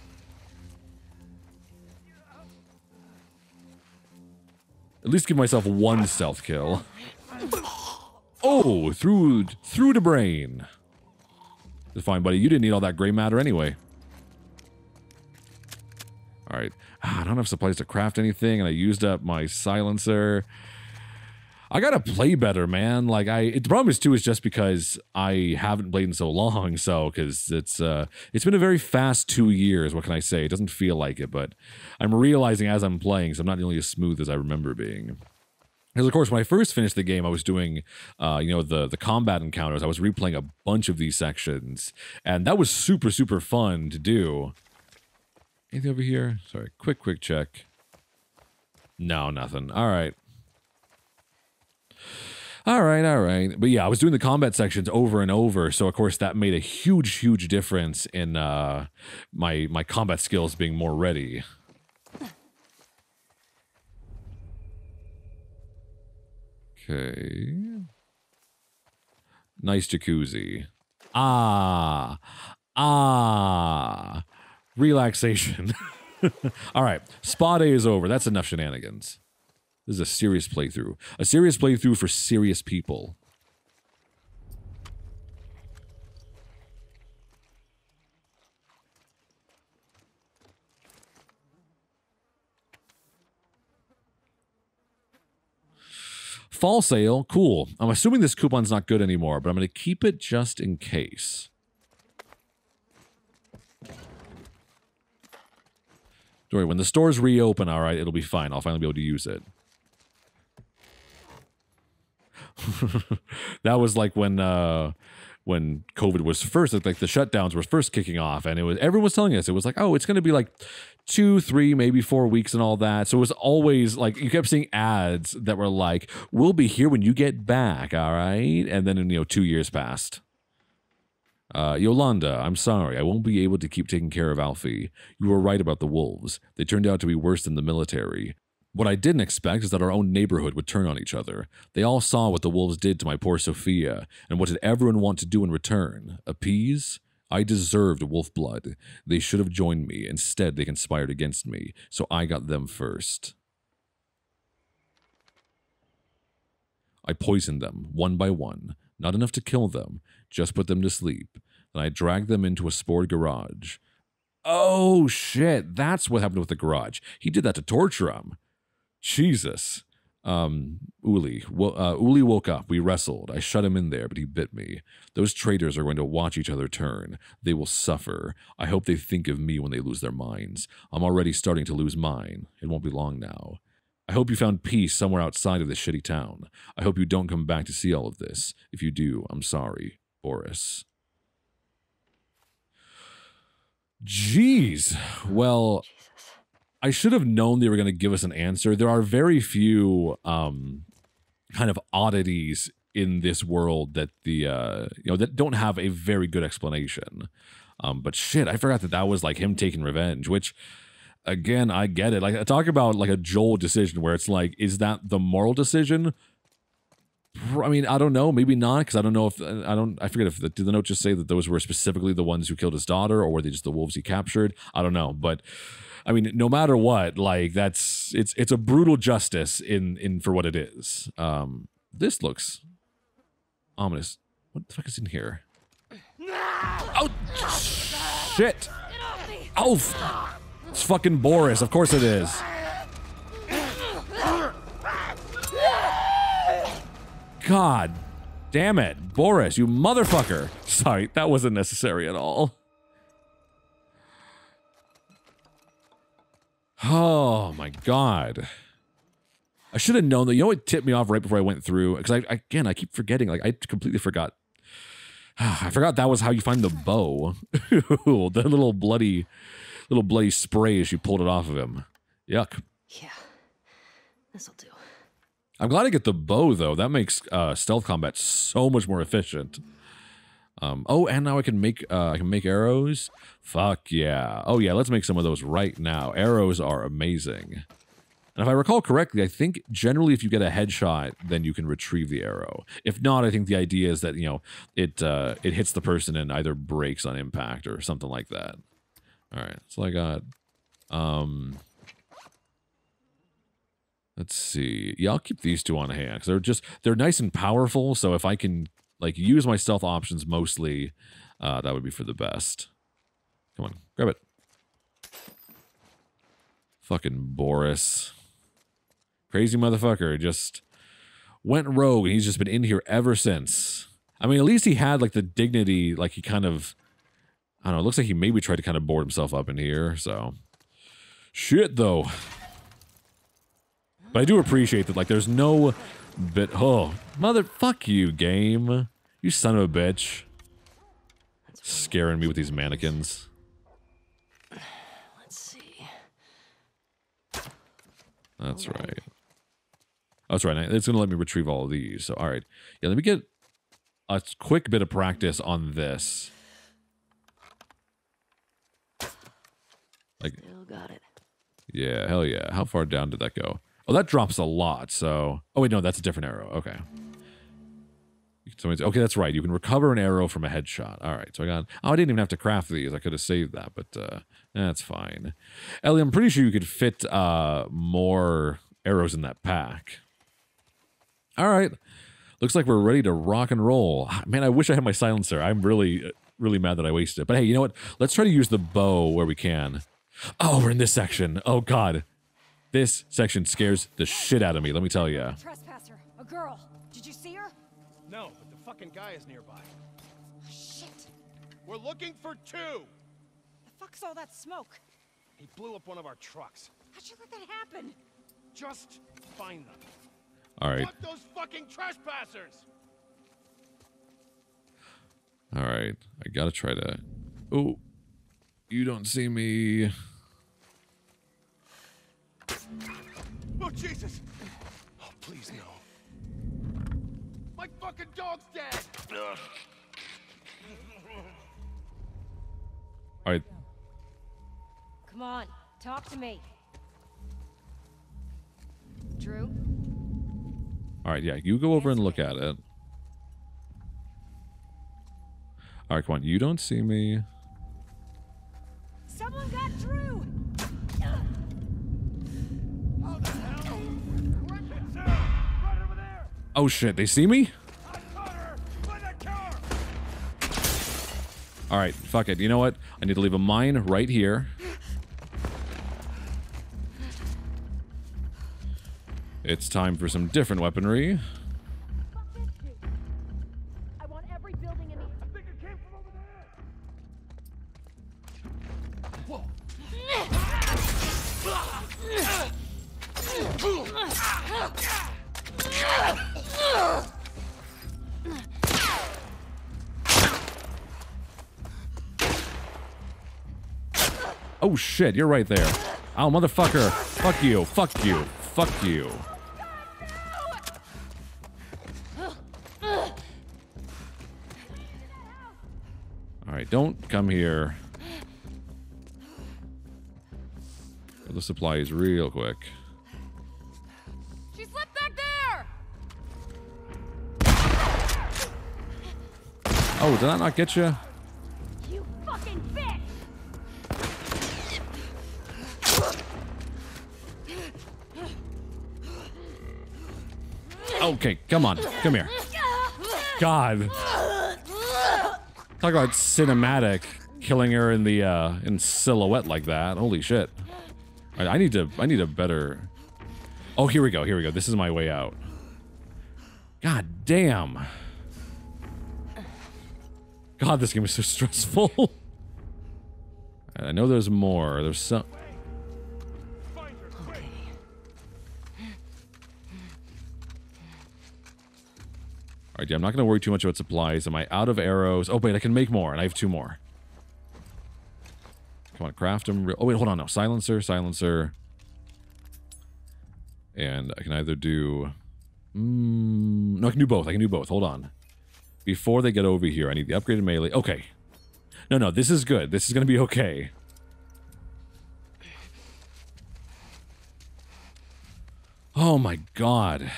A: At least give myself one stealth kill. Oh, through through the brain. It's fine, buddy. You didn't need all that gray matter anyway. All right. Ah, I don't have supplies to craft anything, and I used up my silencer. I gotta play better, man. Like I, it, the problem is too is just because I haven't played in so long. So because it's uh, it's been a very fast two years. What can I say? It doesn't feel like it, but I'm realizing as I'm playing, so I'm not nearly as smooth as I remember being. Because of course, when I first finished the game, I was doing, uh, you know, the the combat encounters. I was replaying a bunch of these sections, and that was super super fun to do. Anything over here? Sorry, quick quick check. No, nothing. All right. All right, all right. But yeah, I was doing the combat sections over and over, so of course that made a huge, huge difference in uh, my my combat skills being more ready. Okay. Nice jacuzzi. Ah. Ah. Relaxation. All right. Spa day is over. That's enough shenanigans. This is a serious playthrough. A serious playthrough for serious people. Fall sale, cool. I'm assuming this coupon's not good anymore, but I'm going to keep it just in case. Don't worry, when the stores reopen, all right, it'll be fine. I'll finally be able to use it. that was like when uh when COVID was first, like the shutdowns were first kicking off, and it was everyone was telling us it was like, oh, it's going to be like two, three, maybe four weeks and all that. So it was always like you kept seeing ads that were like, "We'll be here when you get back," all right, and then you know two years passed. Uh, Yolanda, I'm sorry, I won't be able to keep taking care of Alfie. You were right about the wolves. They turned out to be worse than the military. What I didn't expect is that our own neighborhood would turn on each other. They all saw what the wolves did to my poor Sophia, and what did everyone want to do in return? Appease? I deserved wolf blood. They should have joined me. Instead, they conspired against me, so I got them first. I poisoned them, one by one. Not enough to kill them, just put them to sleep. Then I dragged them into a spored garage. Oh, shit. That's what happened with the garage. He did that to torture him. Jesus. Um, Uli. Wo- uh, Uli woke up. We wrestled. I shut him in there, but he bit me. Those traitors are going to watch each other turn. They will suffer. I hope they think of me when they lose their minds. I'm already starting to lose mine. It won't be long now. I hope you found peace somewhere outside of this shitty town. I hope you don't come back to see all of this. If you do, I'm sorry. Boris. Jeez. Well. I should have known they were going to give us an answer. There are very few um, kind of oddities in this world that the uh, you know that don't have a very good explanation. Um, but shit, I forgot that that was like him taking revenge. Which, again, I get it. Like I talk about like a Joel decision where it's like, is that the moral decision? I mean, I don't know. Maybe not because I don't know if I don't. I forget if the, did the note just say that those were specifically the ones who killed his daughter, or were they just the wolves he captured? I don't know, but I mean, no matter what, like that's it's it's a brutal justice in in for what it is. Um, this looks ominous. What the fuck is in here? Oh shit! Oh, it's fucking Boris. Of course it is. God damn it, Boris, you motherfucker! Sorry, that wasn't necessary at all. Oh my god. I should have known that. You know what tipped me off right before I went through? Because I again I keep forgetting. Like I completely forgot. I forgot that was how you find the bow. the little bloody, little bloody spray as you pulled it off of him. Yuck.
B: Yeah. This'll do.
A: I'm glad I get the bow though. That makes uh, stealth combat so much more efficient. Um, oh, and now I can make uh, I can make arrows. Fuck yeah! Oh yeah, let's make some of those right now. Arrows are amazing. And if I recall correctly, I think generally if you get a headshot, then you can retrieve the arrow. If not, I think the idea is that you know it uh, it hits the person and either breaks on impact or something like that. All right, so I got. Um, let's see. Yeah, I'll keep these two on hand because they're just they're nice and powerful. So if I can like use my stealth options mostly, uh, that would be for the best. Come on, grab it. Fucking Boris. Crazy motherfucker just went rogue and he's just been in here ever since. I mean, at least he had like the dignity, like he kind of I don't know, it looks like he maybe tried to kind of board himself up in here, so shit though. But I do appreciate that like there's no bit oh mother fuck you game. You son of a bitch. Scaring me with these mannequins.
B: Let's see.
A: That's right. That's right. It's going to let me retrieve all of these. So, all right. Yeah, let me get a quick bit of practice on this. Like,
B: Still got it.
A: yeah, hell yeah. How far down did that go? Oh, that drops a lot. So, oh, wait, no, that's a different arrow. Okay. Somebody's, okay, that's right. You can recover an arrow from a headshot. All right. So I got, oh, I didn't even have to craft these. I could have saved that, but uh, that's fine. Ellie, I'm pretty sure you could fit uh, more arrows in that pack. All right. Looks like we're ready to rock and roll. Man, I wish I had my silencer. I'm really, really mad that I wasted it. But hey, you know what? Let's try to use the bow where we can. Oh, we're in this section. Oh, God. This section scares the shit out of me, let me tell you.
C: Trespasser,
F: fucking guy is nearby.
C: Ah, shit.
F: We're looking for two!
C: The fuck's all that smoke?
F: He blew up one of our trucks.
C: How'd you let that happen?
F: Just find them.
A: All right.
F: Fuck those fucking trespassers!
A: All right. I got to try to. Oh, you don't see me.
F: Oh, Jesus! Oh, please, no. My fucking dog's dead! Ugh.
A: All right.
C: Come on, talk to me. Drew?
A: All right. Yeah. You go over and look at it. All right, come on. You don't see me.
C: Someone got Drew!
A: Oh shit, they see me? All right, fuck it. You know what? I need to leave a mine right here. It's time for some different weaponry. Shit, you're right there. Oh, motherfucker. Fuck you. Fuck you. Fuck you. Alright, don't come here. Get the supplies real quick.
C: She slipped back there!
A: Oh, did that not get you?
C: You
A: Okay, come on. Come here. God. Talk about cinematic killing her in the uh in silhouette like that. Holy shit. I, I need to I need a better Oh, here we go. Here we go. This is my way out. God damn. God, this game is so stressful. I know there's more. There's some Yeah, I'm not going to worry too much about supplies. Am I out of arrows? Oh, wait, I can make more, and I have two more. Come on, craft them. Oh, wait, hold on. No, silencer, silencer. And I can either do... Mm, no, I can do both. I can do both. Hold on. Before they get over here, I need the upgraded melee. Okay. No, no, this is good. This is going to be okay. Oh, my God.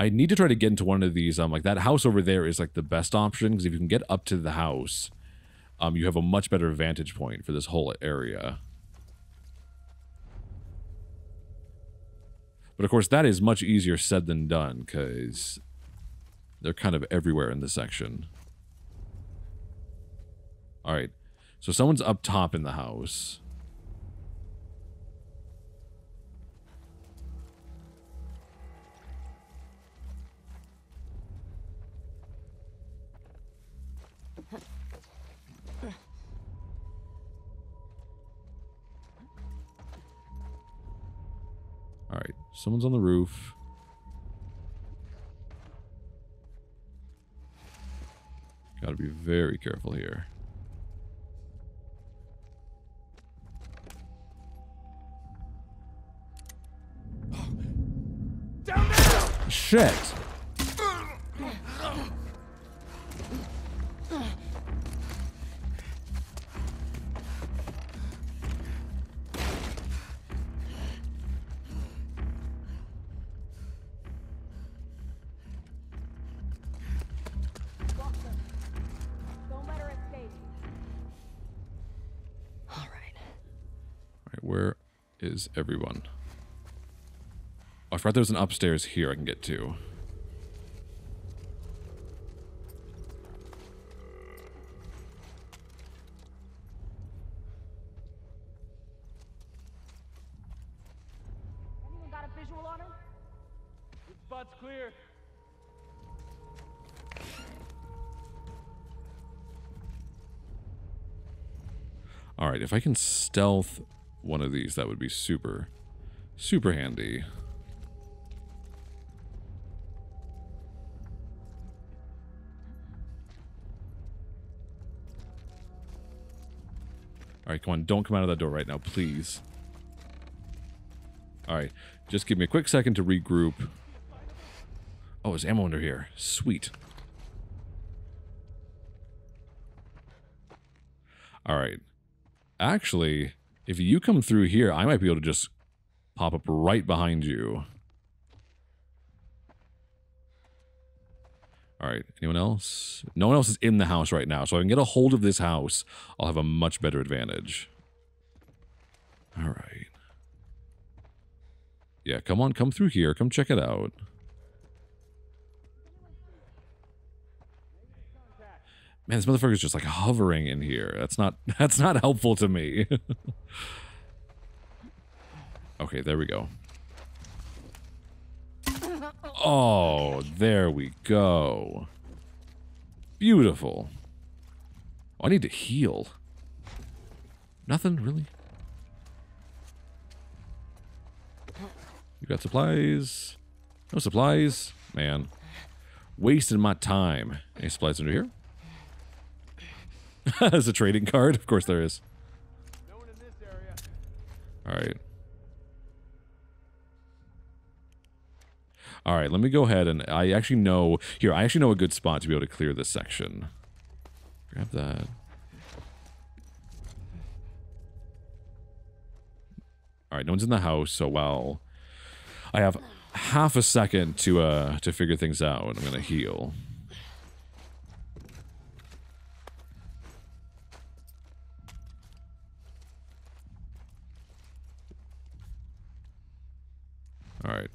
A: I need to try to get into one of these. Um, like that house over there is like the best option because if you can get up to the house, um, you have a much better vantage point for this whole area. But of course, that is much easier said than done because they're kind of everywhere in this section. All right, so someone's up top in the house. All right, someone's on the roof. Got to be very careful here.
F: Down there!
A: Shit. Is everyone? I forgot there's an upstairs here I can get to.
C: Anyone got a visual on her?
F: Spot's clear.
A: All right, if I can stealth one of these, that would be super, super handy. All right, come on, don't come out of that door right now, please. All right, just give me a quick second to regroup. Oh, there's ammo under here. Sweet. All right. Actually, if you come through here, I might be able to just pop up right behind you. All right, anyone else? No one else is in the house right now, so I can get a hold of this house. I'll have a much better advantage. All right. Yeah, come on, come through here. Come check it out. Man, this motherfucker's just like hovering in here. That's not that's not helpful to me. okay, there we go. Oh, there we go. Beautiful. Oh, I need to heal. Nothing, really? You got supplies? No supplies? Man. Wasting my time. Any supplies under here? There's a trading card. Of course there is.
F: No one in this area.
A: All right. All right, let me go ahead and I actually know here. I actually know a good spot to be able to clear this section. Grab that. All right, no one's in the house, so while I have half a second to uh to figure things out, I'm gonna heal. All right.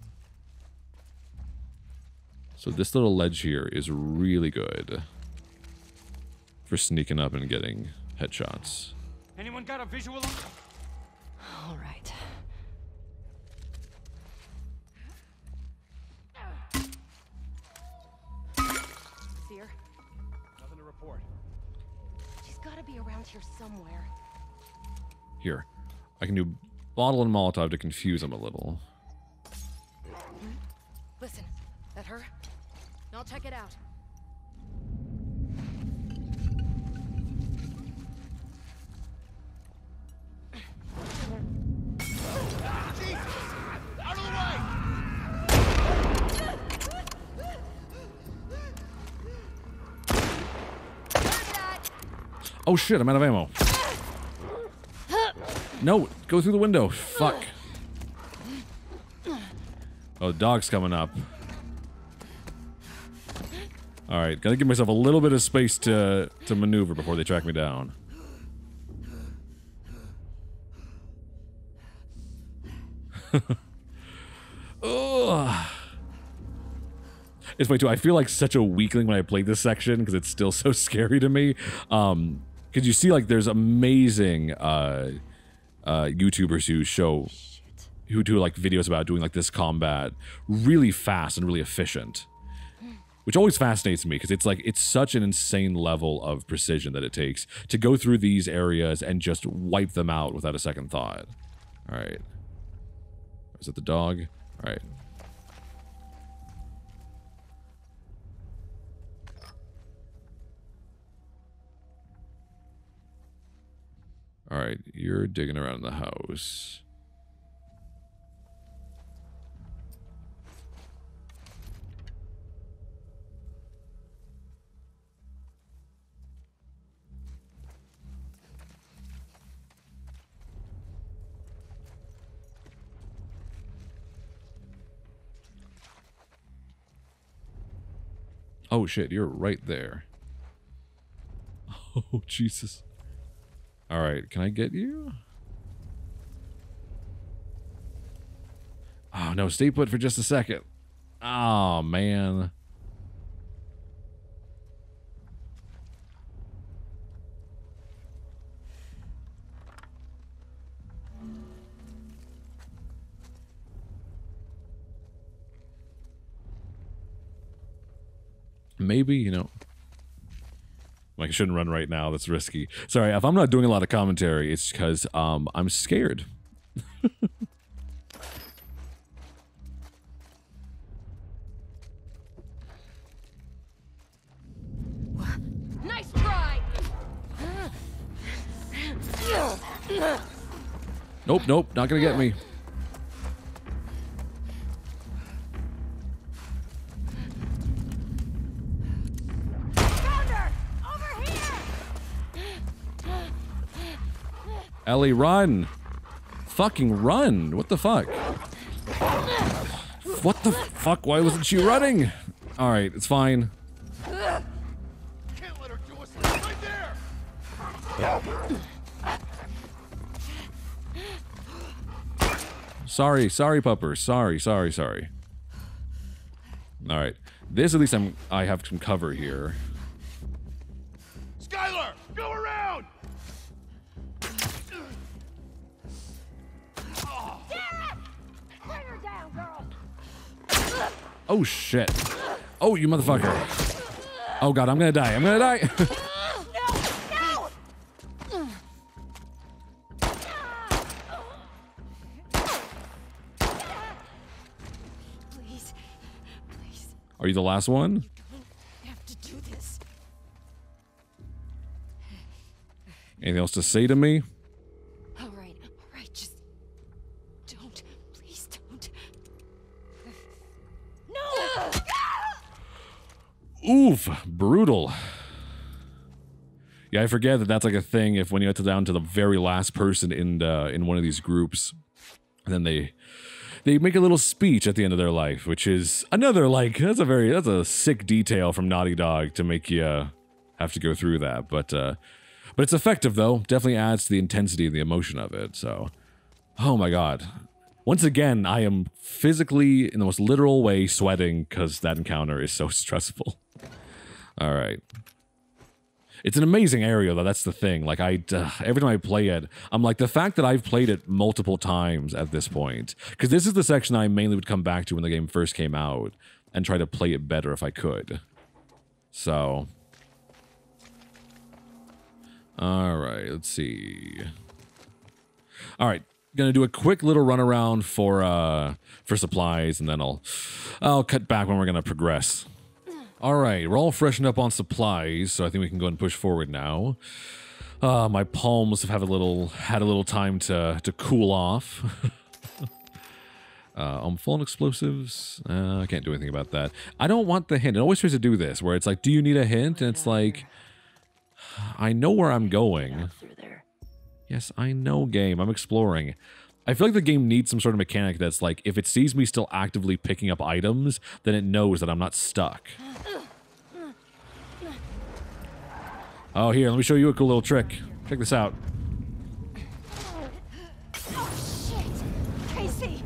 A: So this little ledge here is really good for sneaking up and getting headshots.
F: Anyone got a visual on?
B: All right.
G: Seer,
F: Nothing to report.
G: she's gotta be around here somewhere.
A: Here, I can do bottle and Molotov to confuse them a little.
G: I'll check it out.
A: Oh shit, I'm out of ammo. No, go through the window. Fuck. Oh, the dog's coming up. All right, gotta give myself a little bit of space to to maneuver before they track me down. Ugh. It's funny too. I feel like such a weakling when I play this section because it's still so scary to me. Um, because you see, like, there's amazing uh, uh, YouTubers who show who do like videos about doing like this combat really fast and really efficient, which always fascinates me because it's like it's such an insane level of precision that it takes to go through these areas and just wipe them out without a second thought. All right, is it the dog? All right. All right, you're digging around the house. Oh shit, you're right there. Oh Jesus. All right, can I get you? Oh no, stay put for just a second. Oh man. Maybe, you know, like I shouldn't run right now. That's risky. Sorry, if I'm not doing a lot of commentary, it's because um, I'm scared.
G: Nice try!
A: Nope, nope, not gonna get me. Ellie, run! Fucking run! What the fuck? What the fuck? Why wasn't she running? Alright, it's fine. Sorry, sorry, pupper. Sorry, sorry, sorry. Alright. This at least I'm I have some cover here. Oh shit. Oh, you motherfucker. Oh god, I'm gonna die. I'm gonna die.
G: No! No! Please. Please.
A: Are you the last one?
G: Have to do this.
A: Anything else to say to me? Yeah, I forget that that's like a thing. If when you get to down to the very last person in the, in one of these groups, then they they make a little speech at the end of their life, which is another like that's a very that's a sick detail from Naughty Dog to make you uh, have to go through that. But uh, but it's effective though. Definitely adds to the intensity and the emotion of it. So, oh my god. Once again, I am physically, in the most literal way, sweating because that encounter is so stressful. All right. It's an amazing area, though. That's the thing. Like, I uh, every time I play it, I'm like the fact that I've played it multiple times at this point, because this is the section I mainly would come back to when the game first came out and try to play it better if I could. So, all right, let's see. All right, gonna do a quick little run around for uh for supplies, and then I'll I'll cut back when we're gonna progress. All right, we're all freshened up on supplies, so I think we can go and push forward now. Uh, my palms have had a little had a little time to to cool off. uh, I'm full on explosives. Uh, I can't do anything about that. I don't want the hint. It always tries to do this, where it's like, "Do you need a hint?" And it's like, I know where I'm going. Yes, I know, game. I'm exploring. I feel like the game needs some sort of mechanic that's like, if it sees me still actively picking up items, then it knows that I'm not stuck. Oh, here, let me show you a cool little trick. Check this out.
G: Oh, shit! Casey!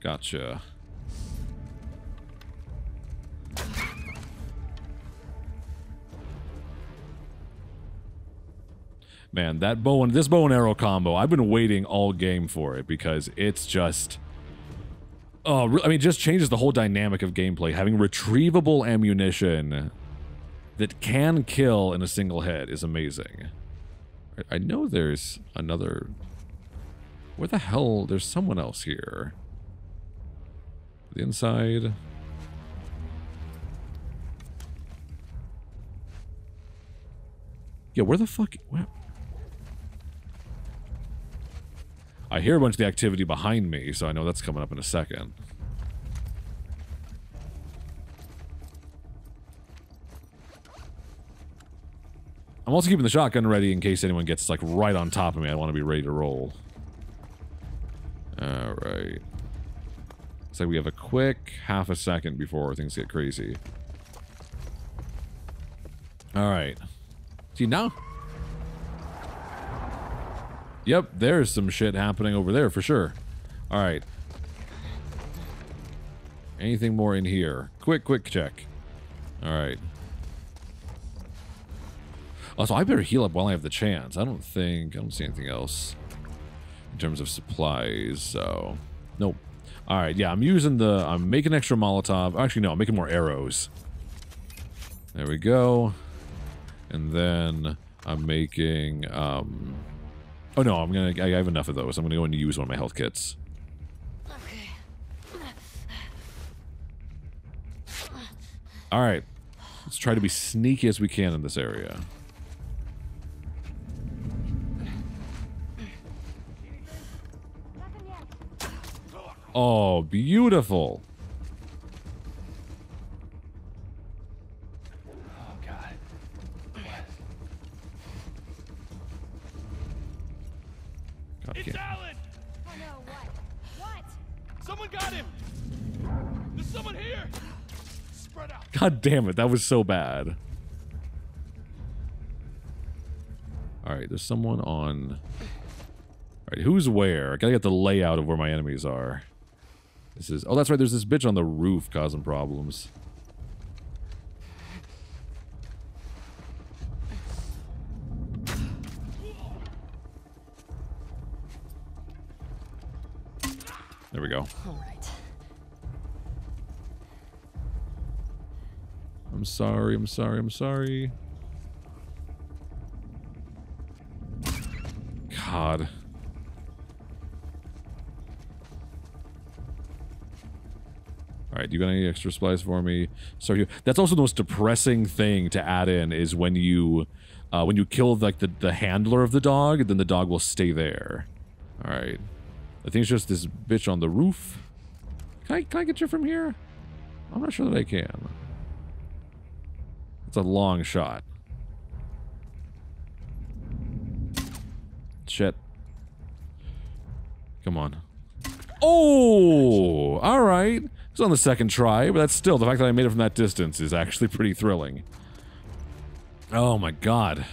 A: Gotcha. Man, that bow and this bow and arrow combo, I've been waiting all game for it because it's just Oh, I mean, just changes the whole dynamic of gameplay. Having retrievable ammunition that can kill in a single hit is amazing. I- I know there's another. Where the hell? There's someone else here. The inside. Yeah, where the fuck? Where? I hear a bunch of the activity behind me, so I know that's coming up in a second. I'm also keeping the shotgun ready in case anyone gets like right on top of me. I want to be ready to roll. All right. So we have a quick half a second before things get crazy. All right. See now? Yep, there's some shit happening over there for sure. All right. Anything more in here? Quick, quick check. All right. Also, I better heal up while I have the chance. I don't think I don't see anything else in terms of supplies. So, nope. All right, yeah, I'm using the. I'm making extra Molotov. Actually, no, I'm making more arrows. There we go. And then I'm making. Um, oh no, I'm gonna. I have enough of those. I'm gonna go and use one of my health kits.
G: Okay.
A: All right, let's try to be sneaky as we can in this area. Oh, beautiful. God,
F: It's Alan!
G: Oh no, what? What?
F: Someone got him! There's someone here! Spread out!
A: God damn it, that was so bad. All right, there's someone on. All right, who's where? I gotta get the layout of where my enemies are. This is. Oh, that's right. There's this bitch on the roof causing problems. There we go.
B: All right.
A: I'm sorry. I'm sorry. I'm sorry. God. All right, do you got any extra supplies for me? Sorry, that's also the most depressing thing to add in is when you, uh, when you kill like the the handler of the dog, then the dog will stay there. All right, I think it's just this bitch on the roof. Can I can I get you from here? I'm not sure that I can. It's a long shot. Shit. Come on. Oh, all right. It's on the second try, but that's still the fact that I made it from that distance is actually pretty thrilling. Oh my god.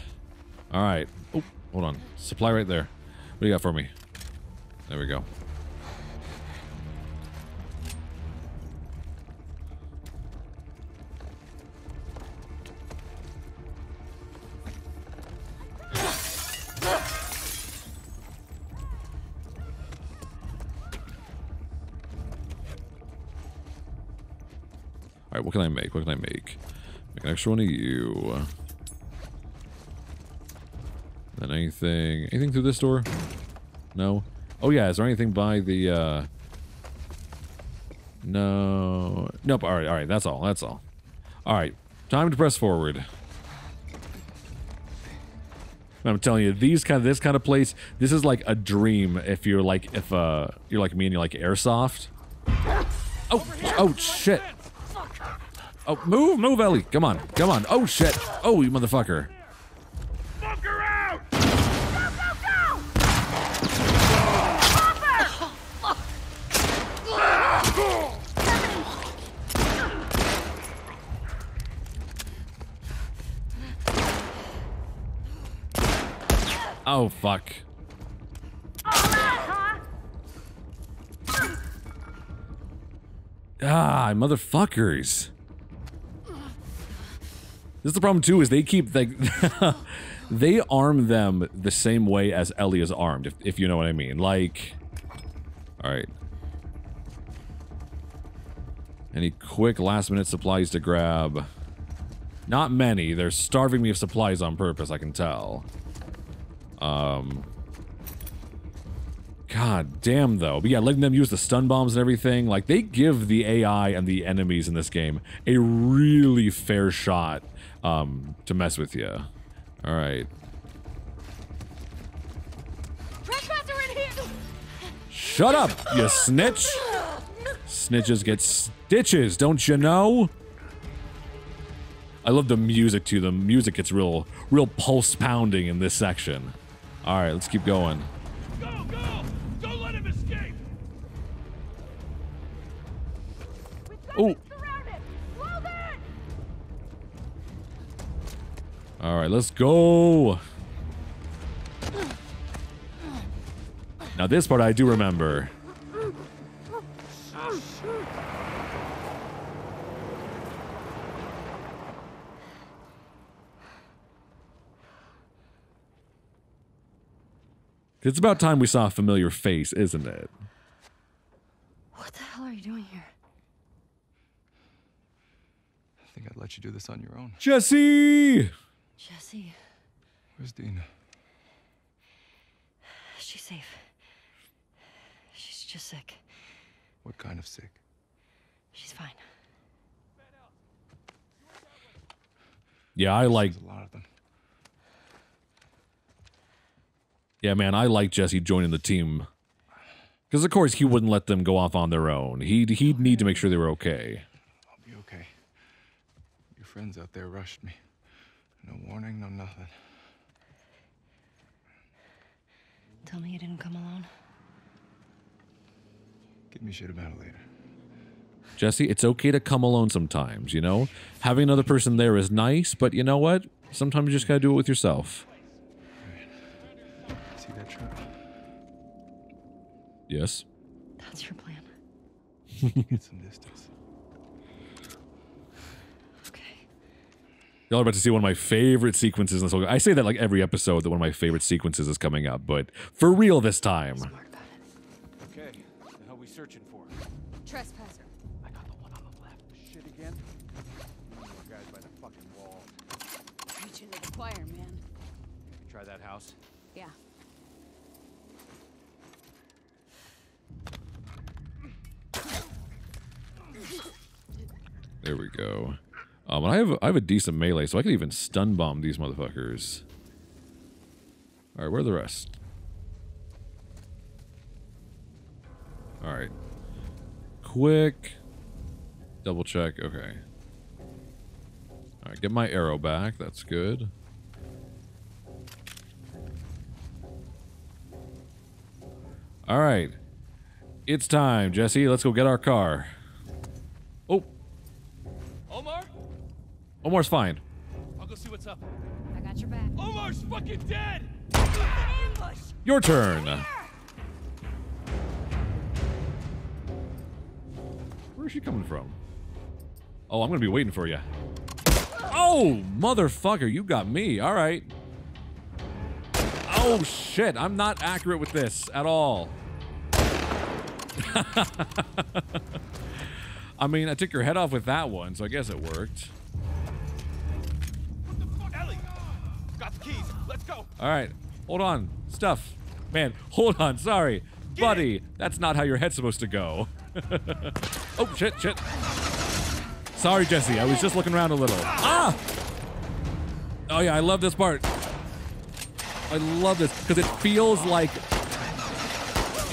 A: All right. Oh, hold on. Supply right there. What do you got for me? There we go. All right, what can I make? What can I make? Make an extra one of you. Then anything, anything through this door? No. Oh yeah, is there anything by the? uh No. Nope. All right. All right. That's all. That's all. All right. Time to press forward. I'm telling you, these kind of this kind of place, this is like a dream. If you're like, if uh, you're like me and you like airsoft. Oh, oh shit. Oh, move, move, Ellie. Come on, come on. Oh shit. Oh, you motherfucker.
F: Fuck her out!
A: Oh fuck. Ah, motherfuckers. This is the problem too, is they keep like they arm them the same way as Ellie is armed, if, if you know what I mean. Like Alright. Any quick last minute supplies to grab? Not many. They're starving me of supplies on purpose, I can tell. Um God damn though. But yeah, letting them use the stun bombs and everything, like they give the AI and the enemies in this game a really fair shot um to mess with you. All right.
G: Trespasser in here!
A: Shut up, you snitch. Snitches get stitches, don't you know? I love the music too. The music gets real real pulse pounding in this section. All right, let's keep going.
F: Go, go! Don't let him escape!
A: Oh,
G: Surrounded! Move in!
A: All right, let's go. Now this part I do remember. It's about time we saw a familiar face, isn't it?
B: What the hell are you doing here?
E: I think I'd let you do this on your own.
A: Jesse!
B: Jesse,
E: Where's Dina?
B: she's safe. She's just sick.
E: What kind of sick?
B: She's fine.
A: Yeah, I like
E: There's a lot of them.
A: Yeah, man, I like Jesse joining the team. Because of course he wouldn't let them go off on their own. He'd he'd need to make sure they were okay.
E: I'll be okay. Your friends out there rushed me. No warning, no nothing.
B: Tell me you didn't come alone.
H: Give me shit about it later.
A: Jesse, it's okay to come alone sometimes, you know? Having another person there is nice, but you know what? Sometimes you just gotta do it with yourself.
H: See that truck?
A: Yes?
B: That's your plan.
H: Get some distance.
B: Okay.
A: Y'all are about to see one of my favorite sequences in this whole I say that like every episode that one of my favorite sequences is coming up, but for real this time.
F: Okay,
A: There we go. Um, I have I have a decent melee, so I can even stun bomb these motherfuckers. All right, where are the rest? All right, quick double check. Okay. All right, get my arrow back. That's good. All right, it's time, Jesse. Let's go get our car. Omar's fine.
F: I'll go see what's up.
G: I got your back.
F: Omar's fucking dead!
G: Ambush!
A: Your turn. Where's she coming from? Oh, I'm gonna be waiting for you. Oh, motherfucker, you got me. All right. Oh shit, I'm not accurate with this at all. I mean, I took your head off with that one, so I guess it worked.
F: Got the keys. Let's go.
A: All right, hold on. Stuff. Man, hold on. Sorry. Buddy, that's not how your head's supposed to go. oh, shit, shit. Sorry, Jesse. I was just looking around a little. Ah! Oh, yeah, I love this part. I love this because it feels like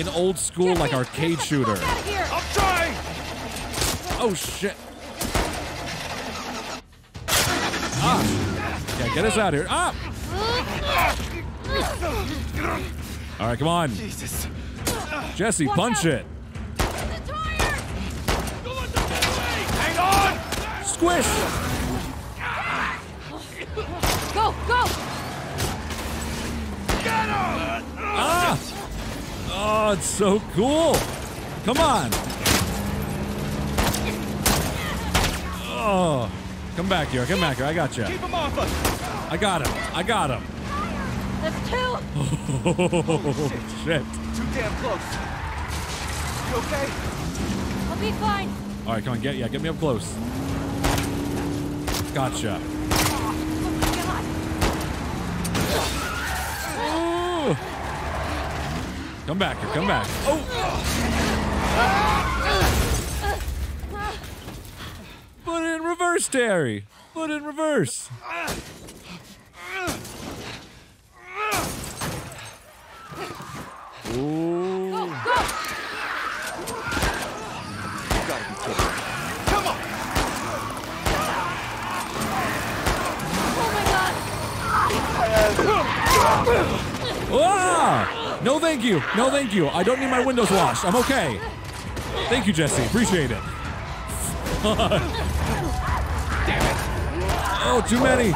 A: an old school, like arcade shooter.
G: Out of here!
F: I'm trying!
A: Oh, shit. Ah! Yeah, get us out of here. Ah! All right, come on.
H: Jesus.
A: Jesse, punch it.
G: The tires!
F: Don't let them get away! Hang on!
A: Squish!
G: Go, go!
F: Get him!
A: Ah! Oh, it's so cool. Come on. Oh, come back here. Come back here. I got you.
F: Keep him off us!
A: I got him. I got him.
G: That's two!
A: Oh, shit.
F: Too damn close. You okay?
G: I'll be fine.
A: All right, come on. Get yeah. Get me up close. Gotcha. Oh, Ooh. Come back here. Come back. Oh. Ah. Put it in reverse, Terry. Put it in reverse. Ooh. Ah! No, thank you. No, thank you. I don't need my windows washed. I'm okay. Thank you, Jesse. Appreciate it. Oh, too many.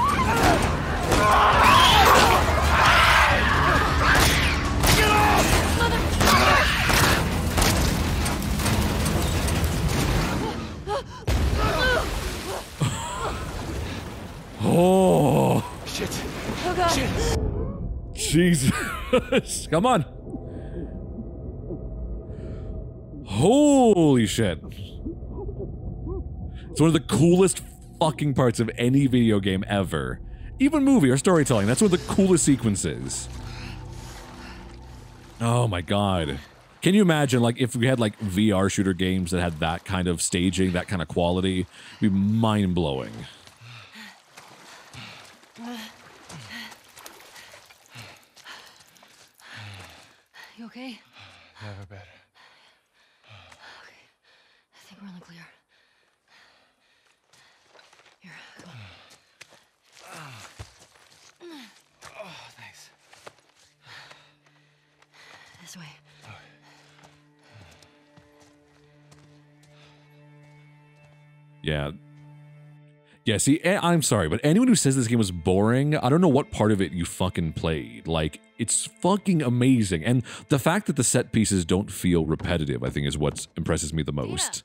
A: Oh,
H: Shit.
G: Oh god.
A: Jesus. Come on. Holy shit. It's one of the coolest fucking parts of any video game ever. Even movie or storytelling. That's one of the coolest sequences. Oh my god. Can you imagine like if we had like VR shooter games that had that kind of staging, that kind of quality? It'd be mind blowing.
B: You okay?
H: Never better.
A: Yeah. Yeah, see, I'm sorry, but anyone who says this game was boring, I don't know what part of it you fucking played. Like, it's fucking amazing. And the fact that the set pieces don't feel repetitive, I think, is what impresses me the most.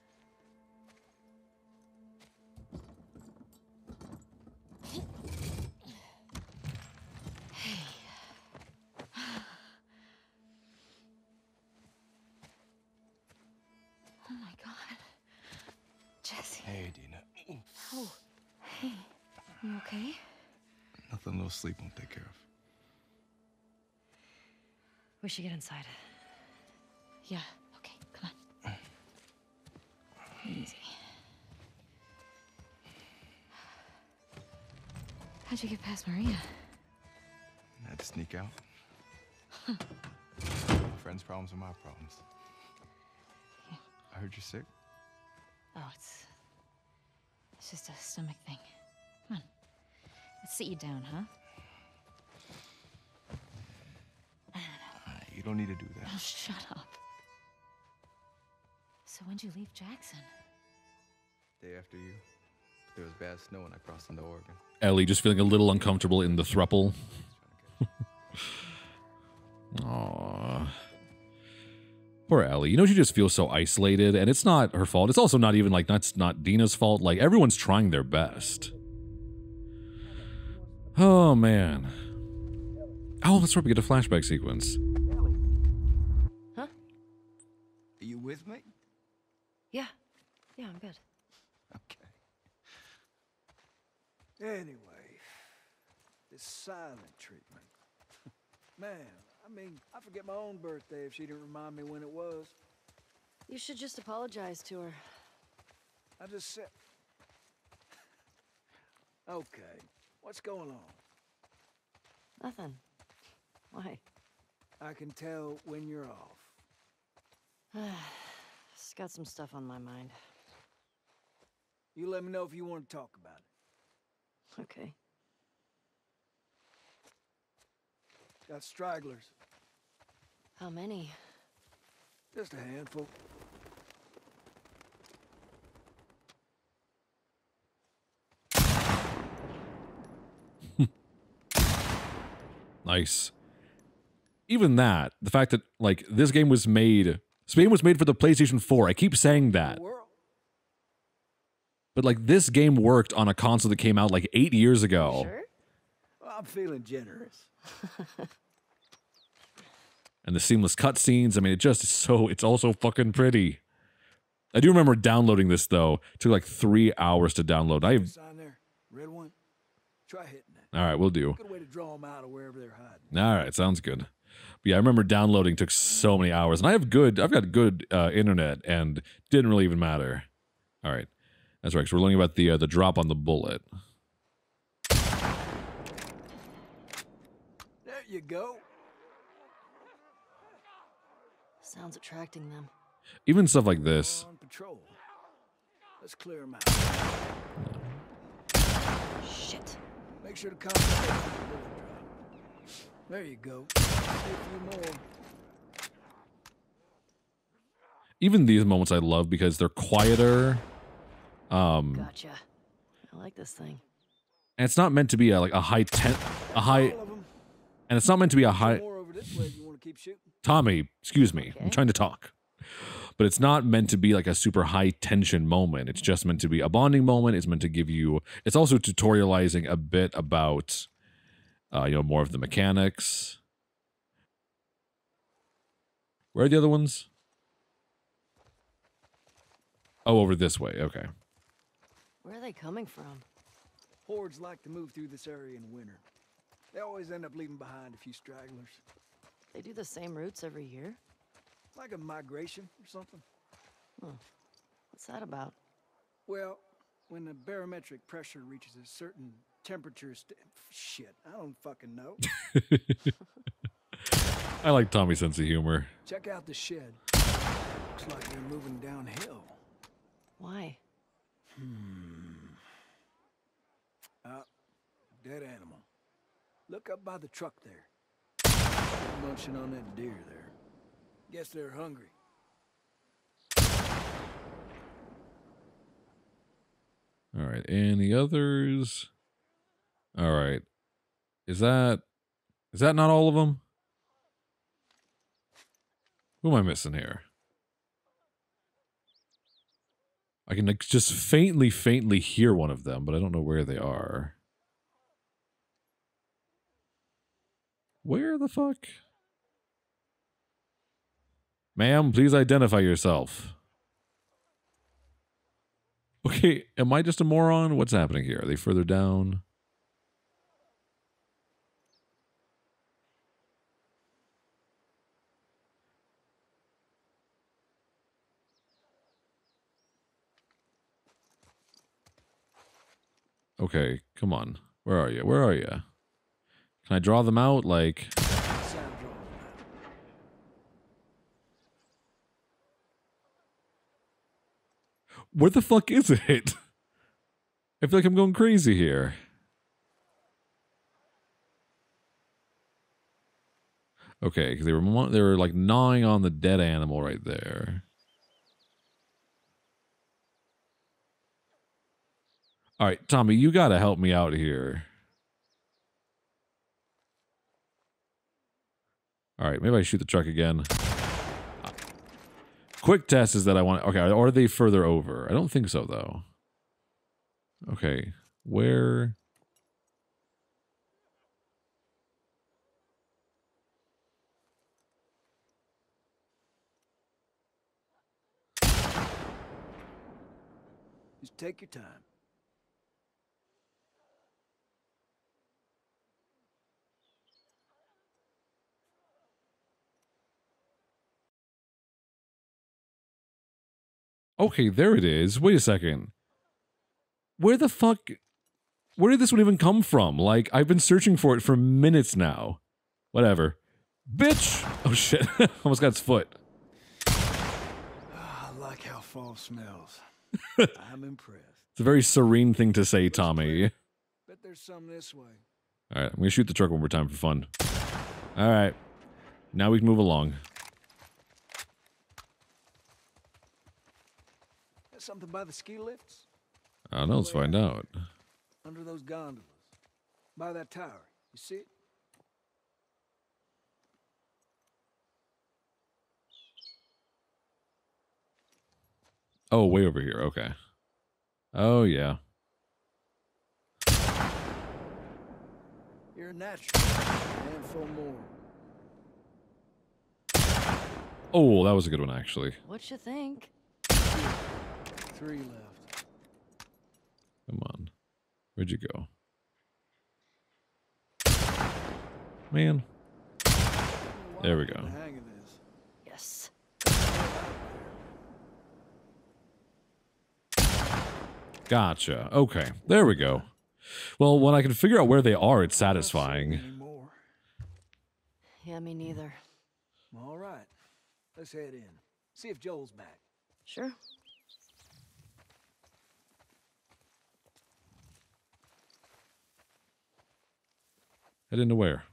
B: Okay?
H: Nothing a little sleep won't take care of.
B: We should get inside.
D: Yeah, okay, come on. Easy. How'd you get past Maria?
H: I had to sneak out. Friends' problems are my problems. I heard you're sick.
D: Oh, it's. It's just a stomach thing. Come on. Let's sit you down, huh?
H: Uh, You don't need to do that.
D: Oh, shut up. So when'd you leave Jackson?
H: Day after you, there was bad snow when I crossed into Oregon.
A: Ellie just feeling a little uncomfortable in the thruple. Aww. Poor Ellie. You know, she just feels so isolated, and it's not her fault. It's also not even like that's not Dina's fault. Like everyone's trying their best. Oh man. Oh, that's right. We get a flashback sequence.
B: Huh?
H: Are you with me?
B: Yeah. Yeah, I'm good.
H: Okay.
F: Anyway, this silent treatment. Man, I mean, I forget my own birthday if she didn't remind me when it was.
B: You should just apologize to her.
F: I just said. okay, what's going on?
B: Nothing. Why?
F: I can tell when you're off.
B: Just got some stuff on my mind.
F: You let me know if you want to talk about it.
B: Okay.
F: Got stragglers.
B: How many?
F: Just a handful.
A: Nice. Even that, the fact that like this game was made, this game was made for the PlayStation 4. I keep saying that. But like this game worked on a console that came out like 8 years ago.
B: Sure?
F: Well, I'm feeling generous.
A: and the seamless cutscenes. I mean, it just is so it's also fucking pretty. I do remember downloading this though. It took like three hours to download. I
F: Sign there. Red one. Try hitting that.
A: All right, we'll do.
F: Good way to draw them out of wherever they're hiding.
A: All right, sounds good. But yeah, I remember downloading took so many hours, and I have good. I've got good uh, internet, and didn't really even matter. All right, that's right. So we're learning about the uh, the drop on the bullet.
F: There you go.
B: Sounds attracting them.
A: Even stuff like this.
F: On patrol. Let's clear them out.
B: Shit.
F: Make sure to concentrate on the bullet drop. There you go. A few more.
A: Even these moments I love because they're quieter. Um,
B: Gotcha. I like this thing.
A: and it's not meant to be a, like a high ten, a high,
F: All of them.
A: and it's not meant to be a high.
F: More over this way if you want to keep shooting.
A: Tommy, excuse me. I'm trying to talk. But it's not meant to be like a super high tension moment. It's just meant to be a bonding moment. It's meant to give you it's also tutorializing a bit about uh, you know, more of the mechanics. Where are the other ones? Oh, over this way. Okay.
B: Where are they coming from?
F: Hordes like to move through this area in winter. They always end up leaving behind a few stragglers.
B: They do the same routes every year?
F: Like a migration or something.
B: What's that about?
F: Well, when the barometric pressure reaches a certain temperature, shit, I don't fucking know.
A: I like Tommy's sense of humor.
F: Check out the shed. Looks like they're moving downhill.
B: Why? Hmm.
F: Uh, dead animal. Look up by the truck there. Munching on that deer there. Guess they're hungry.
A: All right. Any others? All right. Is that is that not all of them? Who am I missing here? I can just faintly, faintly hear one of them, but I don't know where they are. Where the fuck? Ma'am, please identify yourself. Okay, am I just a moron? What's happening here? Are they further down? Okay, come on. Where are you? Where are you? Can I draw them out? Like, where the fuck is it? I feel like I'm going crazy here. Okay, because they were they were like gnawing on the dead animal right there. All right, Tommy, you got to help me out here. All right, maybe I shoot the truck again. Quick test is that I want. Okay, are they further over? I don't think so though. Okay, where?
F: Just take your time.
A: Okay, there it is. Wait a second. Where the fuck? Where did this one even come from? Like, I've been searching for it for minutes now. Whatever. Bitch! Oh shit. Almost got its foot.
F: Ah, I like how fall smells. I'm impressed.
A: It's a very serene thing to say, Tommy.
F: Bet there's some this way.
A: All right, I'm gonna shoot the truck one more time for fun. All right, now we can move along.
F: Something by the ski lifts?
A: I don't know. Let's find out.
F: Under those gondolas. By that tower. You see it?
A: Oh, way over here. Okay. Oh yeah.
F: You're a natural. Handful more.
A: Oh, that was a good one actually.
B: What you think?
F: Three left.
A: Come on. Where'd you go? Man. There we go.
F: the hang of this.
B: Yes.
A: Gotcha. Okay. There we go. Well, when I can figure out where they are, it's satisfying.
B: Yeah, me neither.
F: All right. Let's head in. See if Joel's back.
B: Sure.
A: Head into where?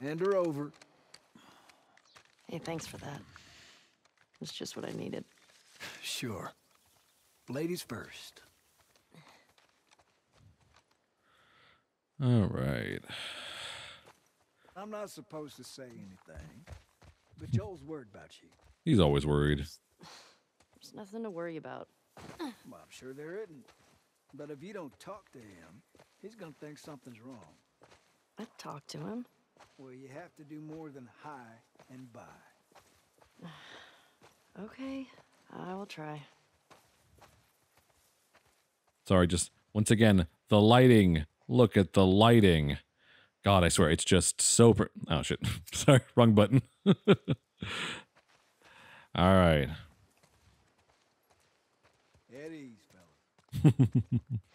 F: Hand her over.
B: Hey, thanks for that. It's just what I needed.
F: Sure. Ladies first.
A: All right.
F: I'm not supposed to say anything, but Joel's worried about you.
A: He's always worried.
B: There's nothing to worry about.
F: Well, I'm sure there isn't. But if you don't talk to him, he's gonna think something's wrong.
B: I talked to him.
F: Well, you have to do more than hi and bye.
B: Okay, I will try.
A: Sorry, just once again, the lighting. Look at the lighting. God, I swear, it's just so. Per- oh, shit. Sorry, wrong button. All right.
F: At ease,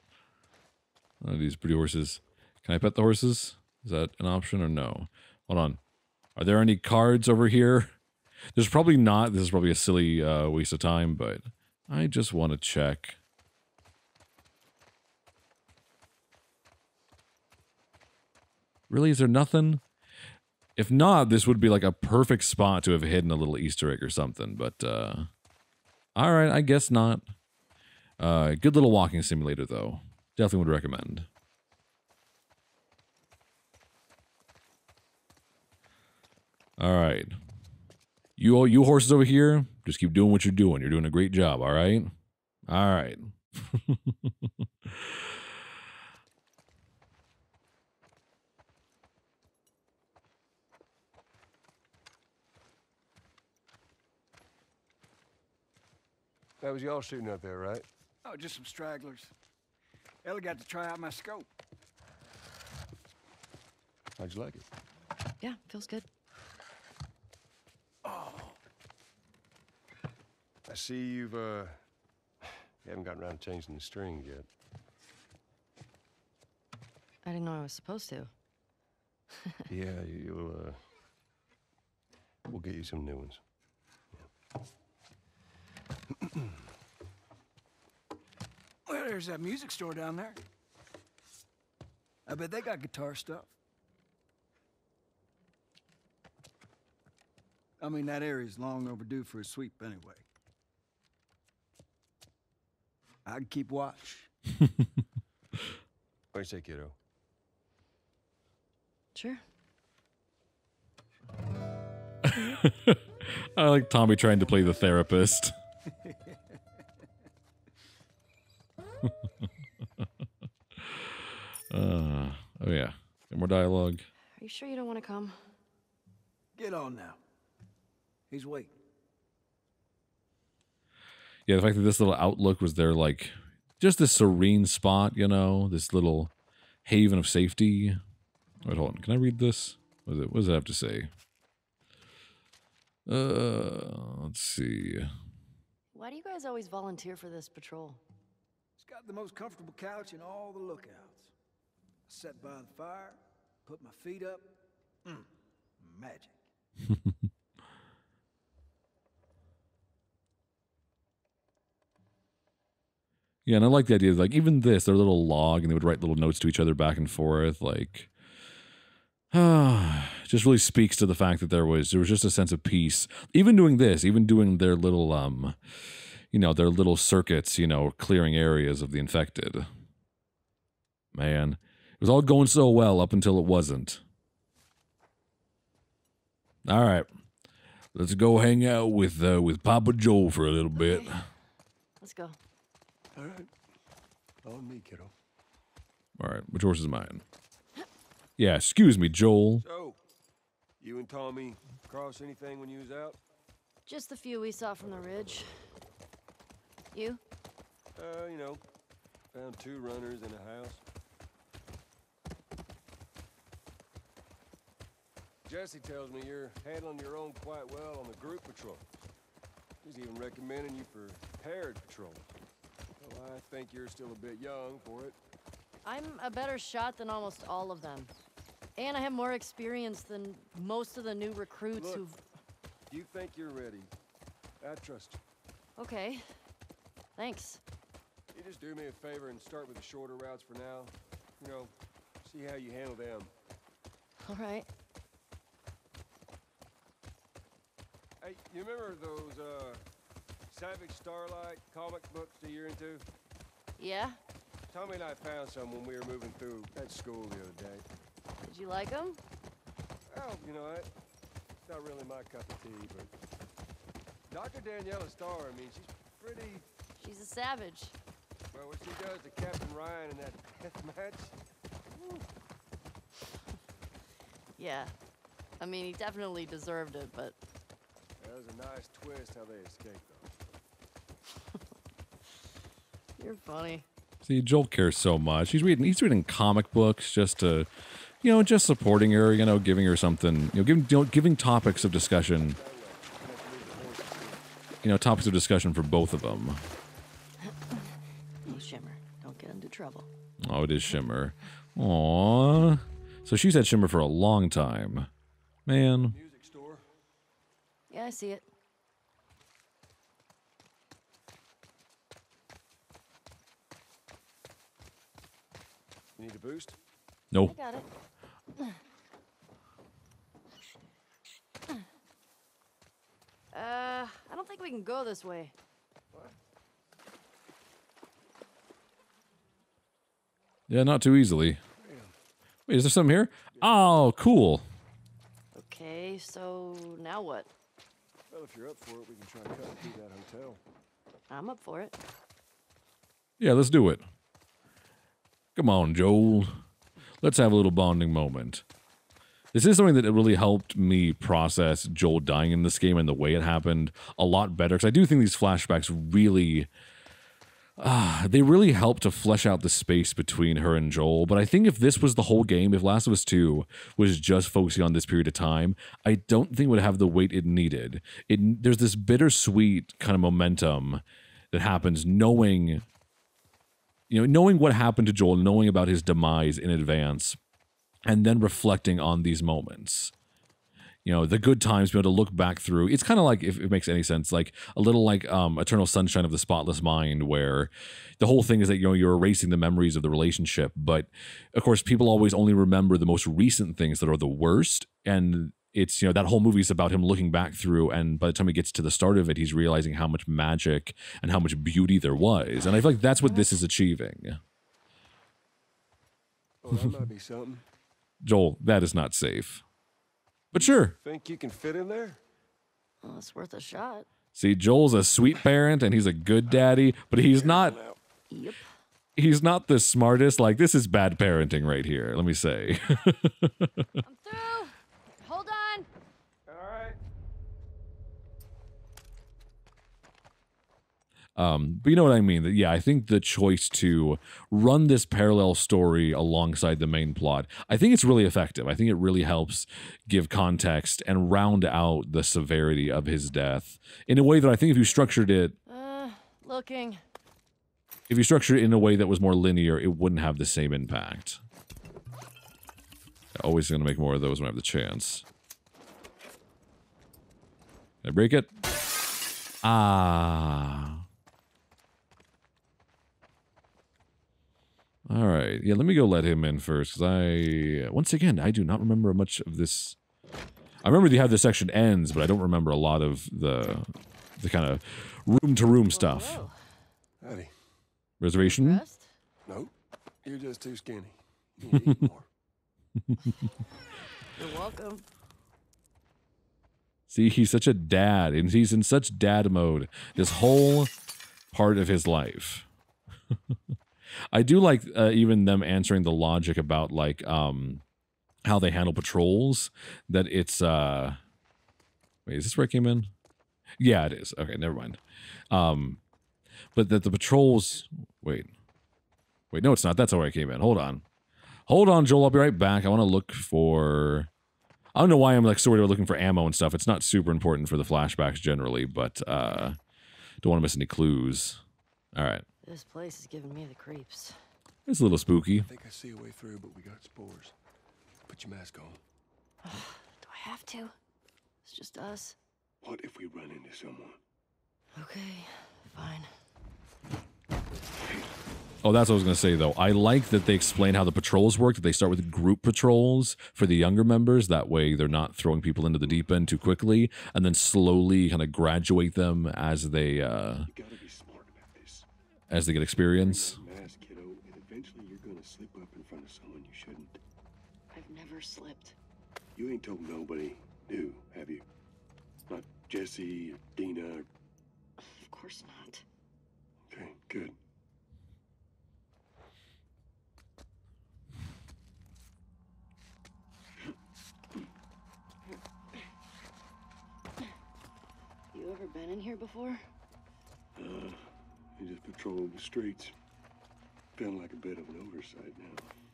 F: fellas.
A: Oh, these pretty horses. Can I pet the horses? Is that an option or no? Hold on. Are there any cards over here? There's probably not. This is probably a silly uh, waste of time, but I just want to check. Really? Is there nothing? If not, this would be like a perfect spot to have hidden a little Easter egg or something. But uh, all right, I guess not. Uh, good little walking simulator though. Definitely would recommend. All right. You all you horses over here, just keep doing what you're doing. You're doing a great job, all right? All right.
I: That was y'all shooting up there, right?
F: Oh, just some stragglers. Ellie got to try out my scope.
I: How'd you like it?
B: Yeah, feels good. Oh.
I: I see you've, uh, you haven't gotten around to changing the strings yet.
B: I didn't know I was supposed to.
I: yeah, you- you'll, uh, we'll get you some new ones.
F: Well, there's that music store down there. I bet they got guitar stuff. I mean, that area's long overdue for a sweep anyway. I can keep watch.
I: What do you say, kiddo?
B: Sure.
A: I like Tommy trying to play the therapist. uh, oh yeah, more dialogue.
B: Are you sure you don't want to come?
F: Get on now. He's waiting.
A: Yeah, the fact that this little outlook was there, like just this serene spot, you know, this little haven of safety. Wait, hold on. Can I read this? What does it, what does it have to say? Uh, let's see.
B: Why do you guys always volunteer for this patrol?
F: Got the most comfortable couch in all the lookouts. I sat by the fire, put my feet up. Mm, magic.
A: Yeah, and I like the idea. Like even this, their little log, and they would write little notes to each other back and forth. Like, ah, just really speaks to the fact that there was there was just a sense of peace. Even doing this, even doing their little um, you know, their little circuits, you know, clearing areas of the infected. Man, it was all going so well up until it wasn't. All right, let's go hang out with uh, with Papa Joe for a little bit.
B: Let's go.
I: All right. On me, kiddo.
A: All right, which horse is mine? Yeah, excuse me, Joel.
I: So, you and Tommy cross anything when you was out?
B: Just the few we saw from the ridge. You?
I: Uh, you know, found two runners in a house. Jesse tells me you're handling your own quite well on the group patrol. He's even recommending you for paired patrols. Well, I think you're still a bit young for it.
B: I'm a better shot than almost all of them. And I have more experience than most of the new recruits
I: Look.
B: who've.
I: You think you're ready. I trust you.
B: Okay. Thanks.
I: You just do me a favor and start with the shorter routes for now. You know, see how you handle them.
B: All right.
I: Hey, you remember those, uh, Savage Starlight comic books that you're into?
B: Yeah?
I: Tommy and I found some when we were moving through that school the other day.
B: Did you like them?
I: Well, you know, it, it's not really my cup of tea, but Dr. Daniela Starr, I mean, she's pretty,
B: She's a savage.
I: well, what she does to Captain Ryan in that death match,
B: Yeah. I mean, he definitely deserved it, but
I: that was a nice twist how they escaped, though.
B: you're funny.
A: See, Joel cares so much. He's reading. He's reading comic books just to, you know, just supporting her. You know, giving her something. You know, giving you know, giving topics of discussion. You know, topics of discussion for both of them
B: trouble.
A: Oh, it is Shimmer. Aww. So she's had Shimmer for a long time. Man.
B: Yeah, I see it.
I: You need a boost?
A: No.
B: got it. Uh, I don't think we can go this way.
A: Yeah, not too easily. Wait, is there something here? Oh, cool.
B: Okay, so now what?
I: Well, if you're up for it, we can try cutting through that hotel.
B: I'm up for it.
A: Yeah, let's do it. Come on, Joel. Let's have a little bonding moment. This is something that really helped me process Joel dying in this game and the way it happened a lot better. Because I do think these flashbacks really, uh, they really help to flesh out the space between her and Joel. But I think if this was the whole game, if Last of Us 2 was just focusing on this period of time, I don't think it would have the weight it needed. It there's this bittersweet kind of momentum that happens knowing you know, knowing what happened to Joel, knowing about his demise in advance, and then reflecting on these moments. You know, the good times, be able to look back through. It's kind of like, if it makes any sense, like a little like um, Eternal Sunshine of the Spotless Mind, where the whole thing is that, you know, you're erasing the memories of the relationship. But of course, people always only remember the most recent things that are the worst. And it's you know that whole movie is about him looking back through and by the time he gets to the start of it he's realizing how much magic and how much beauty there was and i feel like that's what this is achieving
I: Oh, that might be something.
A: joel that is not safe but sure
I: Think you can fit in there?
B: Well, it's worth a shot.
A: see joel's a sweet parent and he's a good daddy but he's not
B: Yep.
A: he's not the smartest like this is bad parenting right here let me say
B: I'm through. Hold on.
I: All right.
A: Um, but you know what I mean? That yeah, I think the choice to run this parallel story alongside the main plot, I think it's really effective. I think it really helps give context and round out the severity of his death in a way that I think if you structured it,
B: Uh, looking.
A: if you structured it in a way that was more linear, it wouldn't have the same impact. Always going to make more of those when I have the chance. Did I break it? Ah. All right. Yeah, let me go let him in first because I, once again, I do not remember much of this. I remember the how this section ends, but I don't remember a lot of the the kind of room to room stuff.
B: Oh, whoa.
I: Howdy.
A: Reservation?
B: Rest?
I: Nope. You're just too skinny. You need to eat more.
B: You're welcome.
A: See, he's such a dad, and he's in such dad mode this whole part of his life. I do like uh, even them answering the logic about like um how they handle patrols. That it's uh wait, is this where I came in? Yeah, it is. Okay, never mind. Um, but that the patrols. Wait, wait, no, it's not. That's where I came in. Hold on, hold on, Joel. I'll be right back. I want to look for. I don't know why I'm like sort of looking for ammo and stuff. It's not super important for the flashbacks generally, but uh don't want to miss any clues. All right.
B: This place is giving me the creeps.
A: It's a little spooky.
I: I think I see a way through, but we got spores. Put your mask on.
B: Do I have to? It's just us.
I: What if we run into someone?
B: Okay, fine.
A: Oh, that's what I was going to say, though. I like that they explain how the patrols work, that they start with group patrols for the younger members. That way, they're not throwing people into the deep end too quickly, and then slowly kind of graduate them as they uh,
I: You gotta be smart about this.
A: As they get experience.
I: Mask, kiddo, and eventually you're gonna slip up in front of someone you shouldn't.
B: I've never slipped.
I: You ain't told nobody new, have you? Not Jesse or Dina. Or...
B: Of course not.
I: Okay, good.
B: You ever been in here before?
I: Uh, you just patrolling the streets. Feeling like a bit of an oversight now.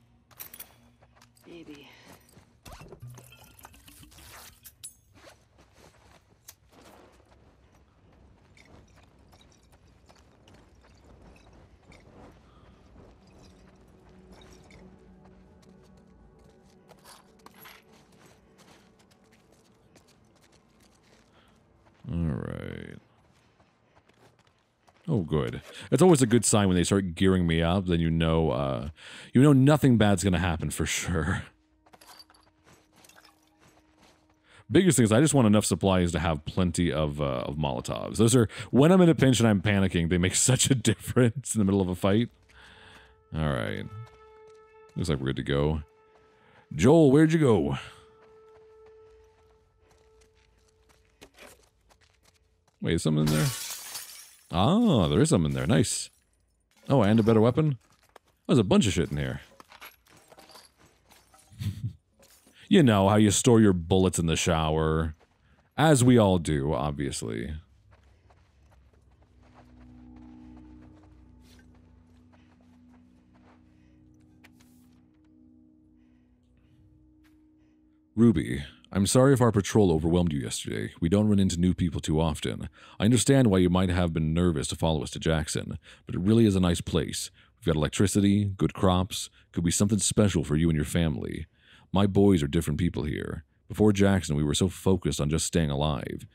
A: Oh, good. It's always a good sign when they start gearing me up. Then you know, uh, you know, nothing bad's gonna happen for sure. Biggest thing is I just want enough supplies to have plenty of uh, of Molotovs. Those are when I'm in a pinch and I'm panicking, they make such a difference in the middle of a fight. All right, looks like we're good to go. Joel, where'd you go? Wait, is something in there? Ah, there is something in there. Nice. Oh, and a better weapon? There's a bunch of shit in here. you know how you store your bullets in the shower. As we all do, obviously. Ruby, I'm sorry if our patrol overwhelmed you yesterday. We don't run into new people too often. I understand why you might have been nervous to follow us to Jackson, but it really is a nice place. We've got electricity, good crops, could be something special for you and your family. My boys are different people here. Before Jackson, we were so focused on just staying alive.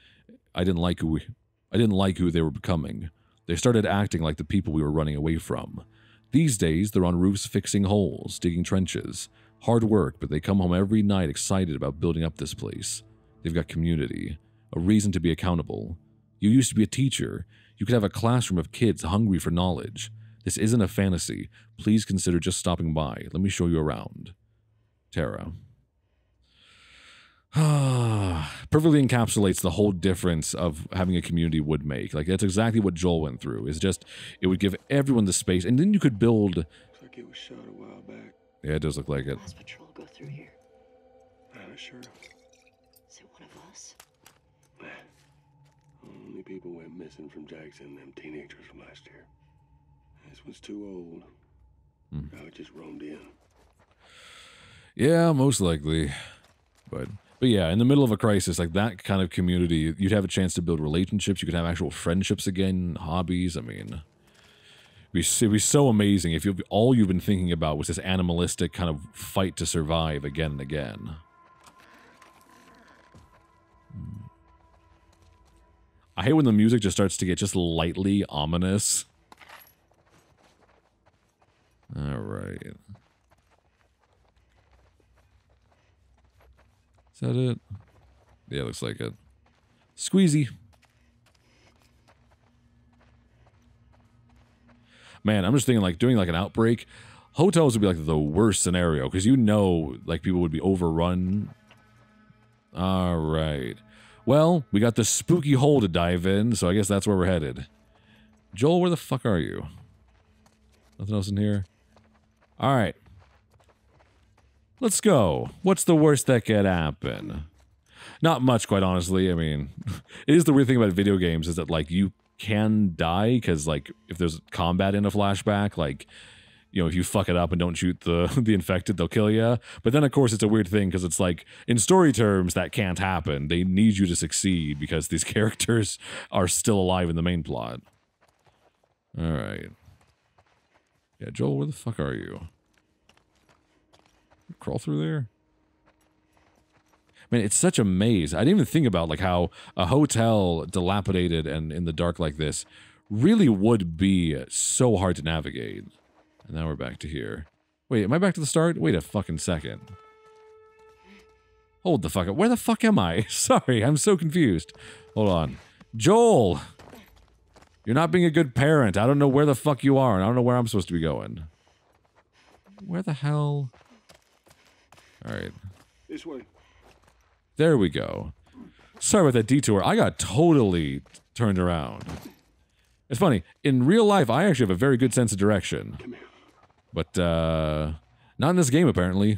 A: I didn't like who we, I didn't like who they were becoming. They started acting like the people we were running away from. These days, they're on roofs fixing holes, digging trenches. Hard work, but they come home every night excited about building up this place. They've got community, a reason to be accountable. You used to be a teacher. You could have a classroom of kids hungry for knowledge. This isn't a fantasy. Please consider just stopping by. Let me show you around. Tara. perfectly encapsulates the whole difference of having a community would make. Like that's exactly what Joel went through. Is just it would give everyone the space, and then you could build. Yeah, it does look like it.
G: Last patrol go through here.
I: I'm not sure.
G: Is it one of us?
I: Only people went missing from Jackson, them teenagers from last year. This one's too old. Hmm. Now it just roamed in.
A: Yeah, most likely. But but yeah, in the middle of a crisis like that kind of community, you'd have a chance to build relationships. You could have actual friendships again, hobbies. I mean, it'd be, so amazing if you all you've been thinking about was this animalistic kind of fight to survive again and again. Hmm. I hate when the music just starts to get just lightly ominous. All right. Is that it? Yeah, looks like it. Squeezy. Man, I'm just thinking like doing like an outbreak. Hotels would be like the worst scenario because you know like people would be overrun. All right. Well, we got the spooky hole to dive in, so I guess that's where we're headed. Joel, where the fuck are you? Nothing else in here? All right. Let's go. What's the worst that could happen? Not much, quite honestly. I mean, it is the weird thing about video games is that like you can die because like if there's combat in a flashback, like you know if you fuck it up and don't shoot the the infected, they'll kill you. But then of course it's a weird thing because it's like in story terms that can't happen. They need you to succeed because these characters are still alive in the main plot. All right. Yeah, Joel, where the fuck are you? Crawl through there? Man, it's such a maze. I didn't even think about like how a hotel dilapidated and in the dark like this really would be so hard to navigate. And now we're back to here. Wait, am I back to the start? Wait a fucking second. Hold the fuck up. Where the fuck am I? Sorry, I'm so confused. Hold on. Joel! You're not being a good parent. I don't know where the fuck you are, and I don't know where I'm supposed to be going. Where the hell? All right.
I: This way.
A: There we go. Sorry about that detour. I got totally turned around. It's funny. In real life, I actually have a very good sense of direction. But, uh, not in this game, apparently.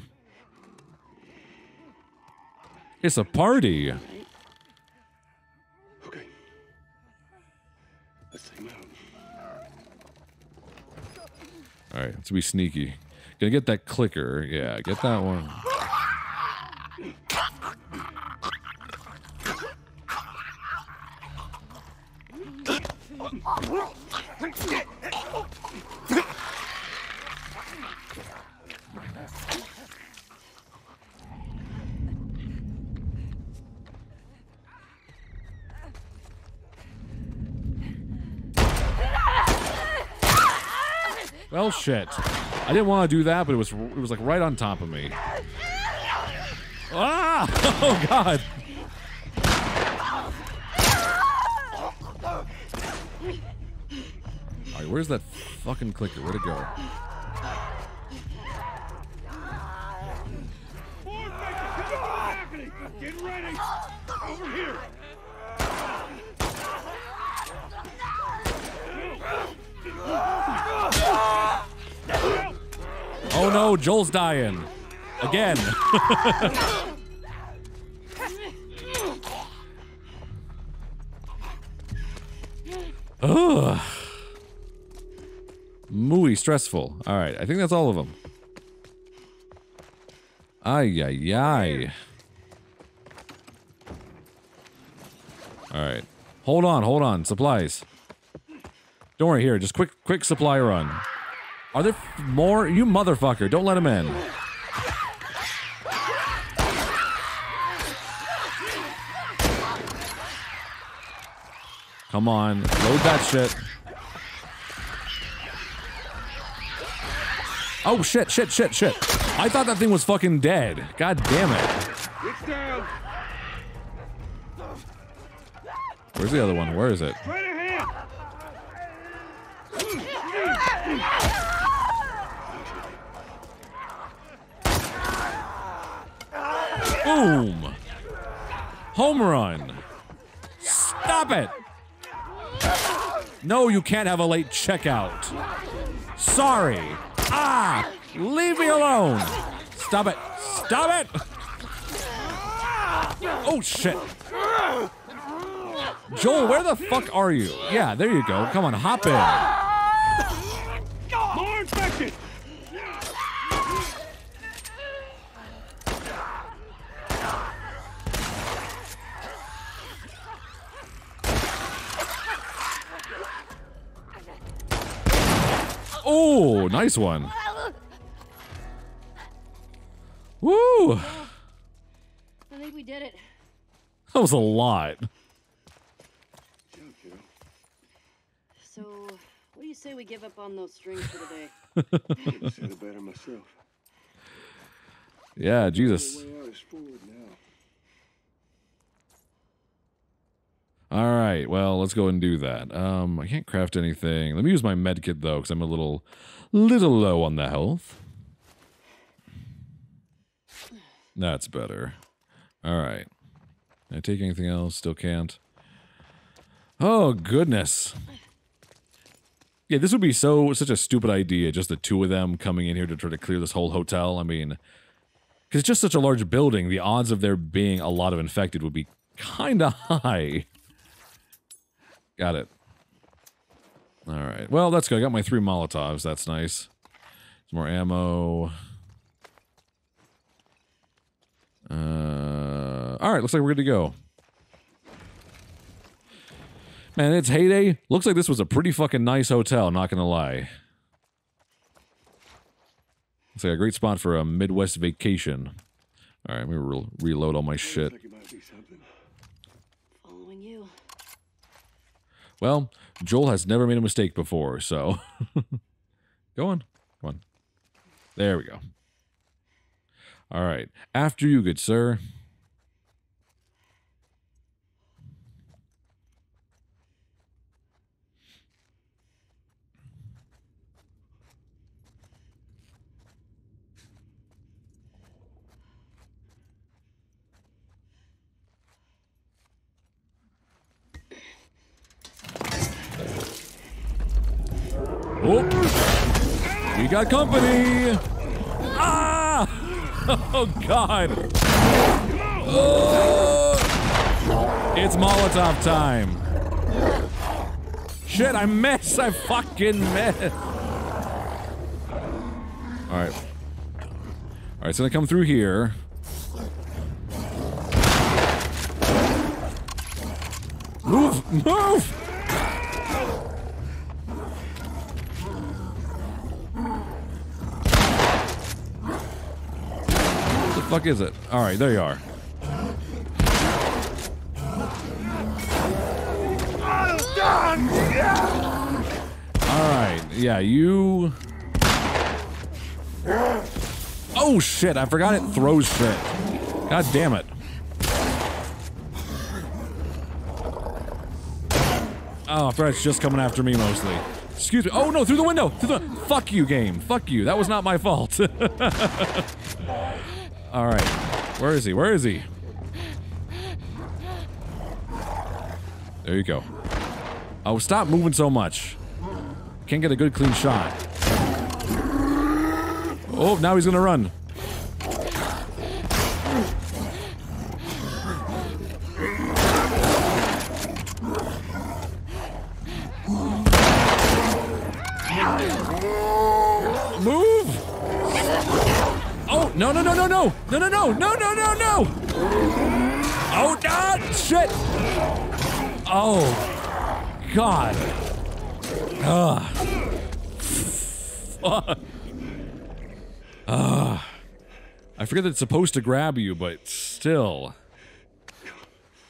A: It's a party.
I: Okay. Let's take him out.
A: All right, let's be sneaky. Gonna get that clicker. Yeah, get that one. Well, shit. I didn't want to do that, but it was it was like right on top of me. Ah! Oh god. Where's that fucking clicker? Where'd it go?
J: Get ready! Over here!
A: Oh no, Joel's dying. Again. Ugh. Muy stressful. All right, I think that's all of them. Ay, ay, ay. All right. Hold on, hold on. Supplies. Don't worry, here. Just quick, quick supply run. Are there more? You motherfucker. Don't let him in. Come on. Load that shit. Oh, shit, shit, shit, shit. I thought that thing was fucking dead. God damn it.
J: It's down!
A: Where's the other one? Where is it? Boom! Home run! Stop it! No, you can't have a late checkout. Sorry. Ah! Leave me alone! Stop it! Stop it! Oh shit! Joel, where the fuck are you? Yeah, there you go. Come on, hop in. Nice one. Woo!
B: I think we did it.
A: That was a lot.
B: So, what do you say we give up on those strings for the day?
J: Said it better myself.
A: Yeah, Jesus.
J: The way out is forward now.
A: All right, well, let's go and do that. Um, I can't craft anything. Let me use my med kit though, because I'm a little, little low on the health. That's better. All right. Can I take anything else? Still can't. Oh goodness. Yeah, this would be so such a stupid idea. Just the two of them coming in here to try to clear this whole hotel. I mean, because it's just such a large building, the odds of there being a lot of infected would be kind of high. Got it. All right. Well, that's good. I got my three Molotovs. That's nice. Some more ammo. Uh, all right. Looks like we're good to go. Man, it's heyday. Looks like this was a pretty fucking nice hotel. Not gonna lie. Looks like a great spot for a Midwest vacation. All right, let me re- reload all my shit.
J: Like it might be something.
B: Following you.
A: Well, Joel has never made a mistake before, so go on. Come on. There we go. All right. After you, good sir. Oh, we got company. Ah! Oh God! Oh! It's Molotov time. Shit! I missed. I fucking missed. All right. All right. It's gonna come through here. Move! Move! Fuck is it? All right, there you are. All right, yeah, you. Oh shit! I forgot it throws shit. God damn it. Oh, it's just coming after me mostly. Excuse me. Oh no, through the window. Through the Fuck you, game. Fuck you. That was not my fault. All right. Where is he? Where is he? There you go. Oh, stop moving so much. Can't get a good clean shot. Oh, now he's gonna run. No, no, no, no, no! No, no, no, no, no, no, no! Oh, God! Shit! Oh, God. Ugh. Fuck. Ah. I forget that it's supposed to grab you, but still.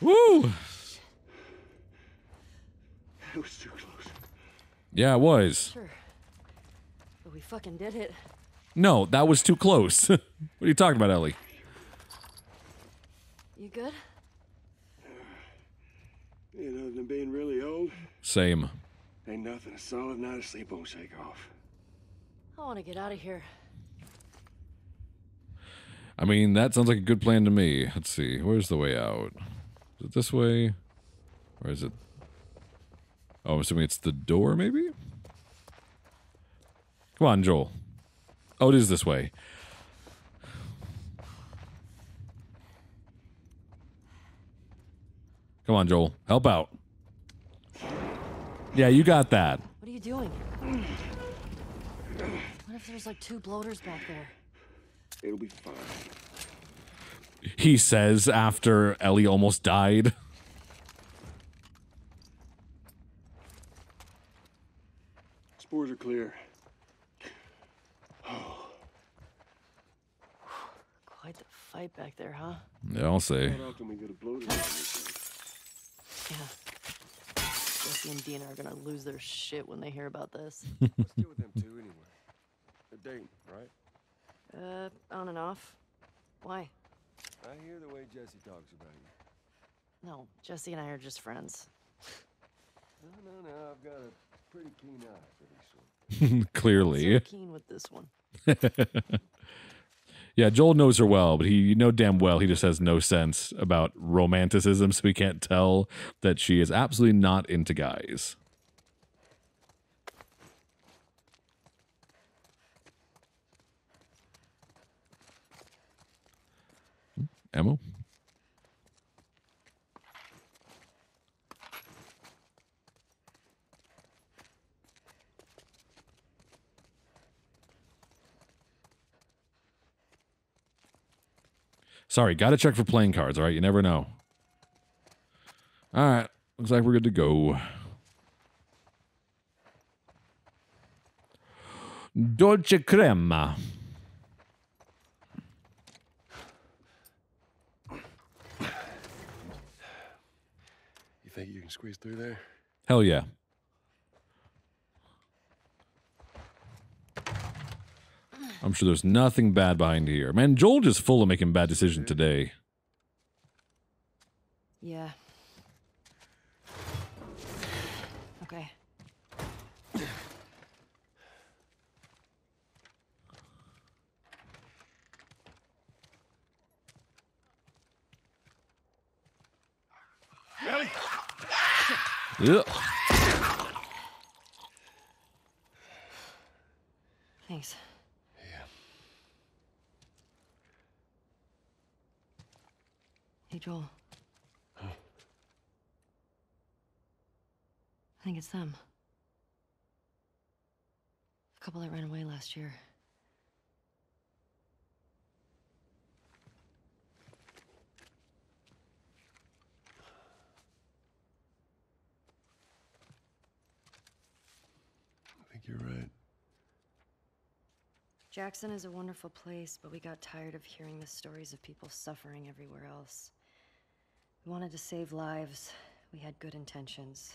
A: Woo!
J: That was too close.
A: Yeah, it was.
B: Sure. But we fucking did it.
A: No, that was too close. what are you talking about, Ellie?
B: You good?
J: You know, than being really old,
A: Same.
J: ain't nothing a solid night of sleep won't shake off.
B: I want to get out of here.
A: I mean, that sounds like a good plan to me. Let's see. Where's the way out? Is it this way? Or is it. Oh, I'm assuming it's the door, maybe? Come on, Joel. Oh, it is this way. Come on, Joel. Help out. Yeah, you got that.
B: What are you doing? What if there's like two bloaters back there?
J: It'll be fine.
A: He says after Ellie almost died.
J: Spores are clear.
B: Quite the fight back there, huh?
A: Yeah, I'll say.
J: How often we get a bloater on this thing?
B: Yeah. Jesse and Dina are gonna lose their shit when they hear about this.
I: What's the deal with them two anyway? They're dating, right?
B: uh, on and off. Why?
I: I hear the way Jesse talks about you.
B: No, Jesse and I are just friends.
I: No, no, no. I've got a pretty keen eye for these sorts.
A: Clearly.
B: So keen with this one.
A: Yeah, Joel knows her well, but he you know damn well he just has no sense about romanticism, so he can't tell that she is absolutely not into guys. Ammo? Sorry, gotta check for playing cards, all right? You never know. All right, looks like we're good to go. Dolce crema.
I: You think you can squeeze through there?
A: Hell yeah. I'm sure there's nothing bad behind here. Man, Joel just full of making bad decisions today.
B: Yeah. Okay.
J: Ellie!
A: Yeah.
B: Thanks. Hey, Joel. I think it's them. The couple that ran away last year.
I: I think you're right.
B: Jackson is a wonderful place, but we got tired of hearing the stories of people suffering everywhere else. We wanted to save lives. We had good intentions.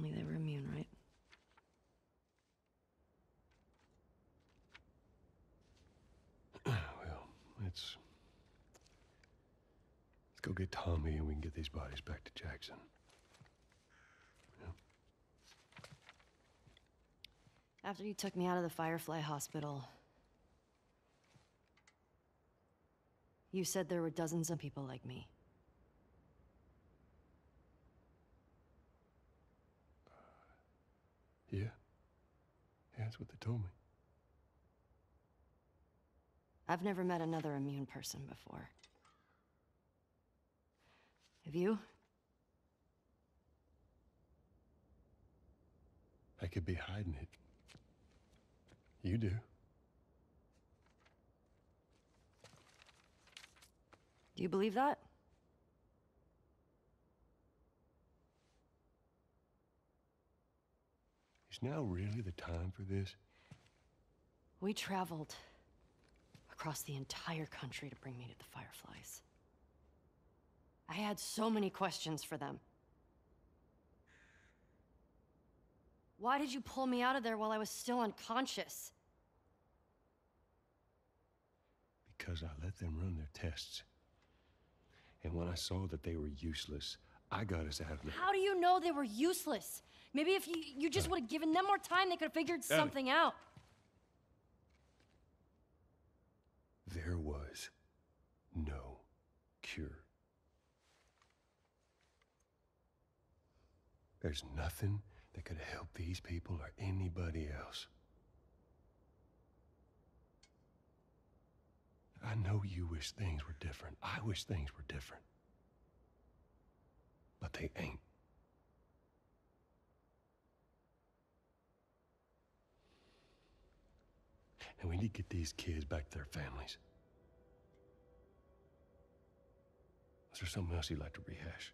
B: Only they were immune, right?
J: Well, let's. Let's go get Tommy and we can get these bodies back to Jackson.
B: After you took me out of the Firefly Hospital, you said there were dozens of people like me.
J: Yeah. Yeah, that's what they told me.
B: I've never met another immune person before. Have you?
J: I could be hiding it. You do.
B: Do you believe that?
J: Is now really the time for this?
B: We traveled across the entire country to bring me to the Fireflies. I had so many questions for them. Why did you pull me out of there while I was still unconscious?
J: Because I let them run their tests. And when I saw that they were useless, I got us out of there.
B: How do you know they were useless? Maybe if you, you just would have given them more time, they could have figured something out.
J: There was no cure. There's nothing that could help these people or anybody else. I know you wish things were different. I wish things were different. But they ain't. And we need to get these kids back to their families. Is there something else you'd like to rehash?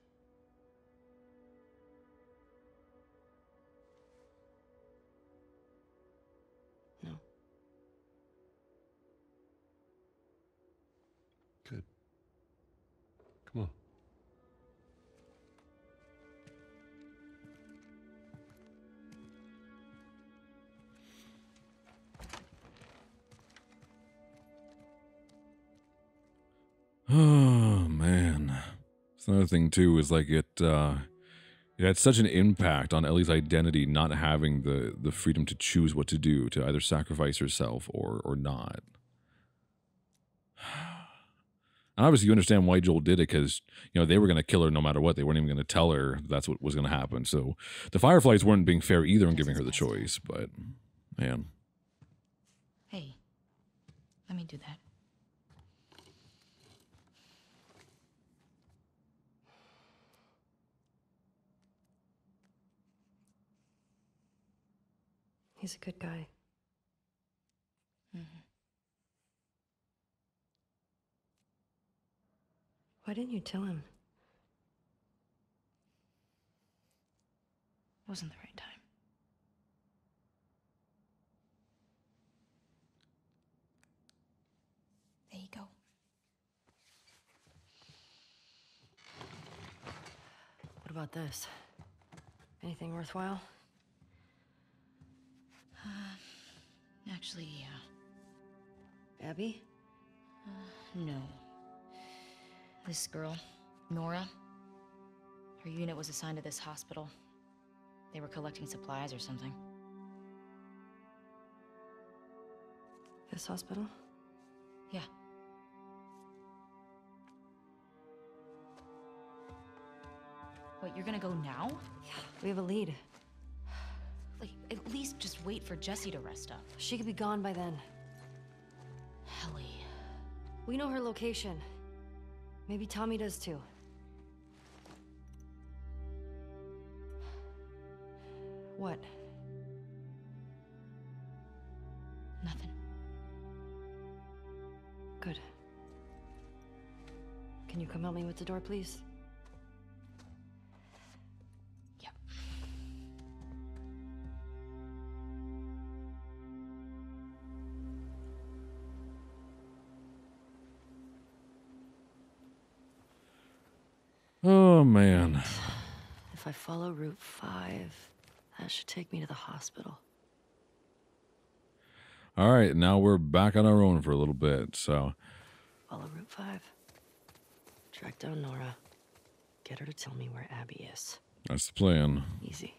A: It's another thing too is like it uh it had such an impact on Ellie's identity not having the the freedom to choose what to do, to either sacrifice herself or or not. And obviously you understand why Joel did it because you know they were gonna kill her no matter what. They weren't even gonna tell her that's what was gonna happen. So the Fireflies weren't being fair either in giving her the choice, but man.
D: Hey, let me do that.
B: He's a good guy.
D: Mm-hmm.
B: Why didn't you tell him?
D: Wasn't the right time. There you go.
B: What about this? Anything worthwhile?
D: Uh, actually, yeah.
B: Abby?
D: Uh, no. This girl, Nora, her unit was assigned to this hospital. They were collecting supplies or something.
B: This hospital?
D: Yeah. Wait, you're gonna go now?
B: Yeah, We have a lead.
D: At least just wait for Jessie to rest up.
B: She could be gone by then.
D: Ellie.
B: We know her location. Maybe Tommy does too. What?
D: Nothing.
B: Good. Can you come help me with the door, please? Follow Route 5, that should take me to the hospital.
A: All right, now we're back on our own for a little bit. So,
B: Follow Route 5. Track down Nora. Get her to tell me where Abby is.
A: that's the plan.
B: Easy.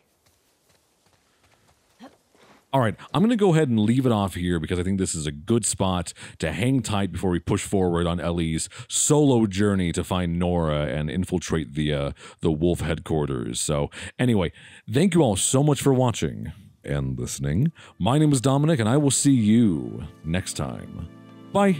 A: All right, I'm going to go ahead and leave it off here because I think this is a good spot to hang tight before we push forward on Ellie's solo journey to find Nora and infiltrate the uh, the Wolf headquarters. So, anyway, thank you all so much for watching and listening. My name is Dominic, and I will see you next time. Bye.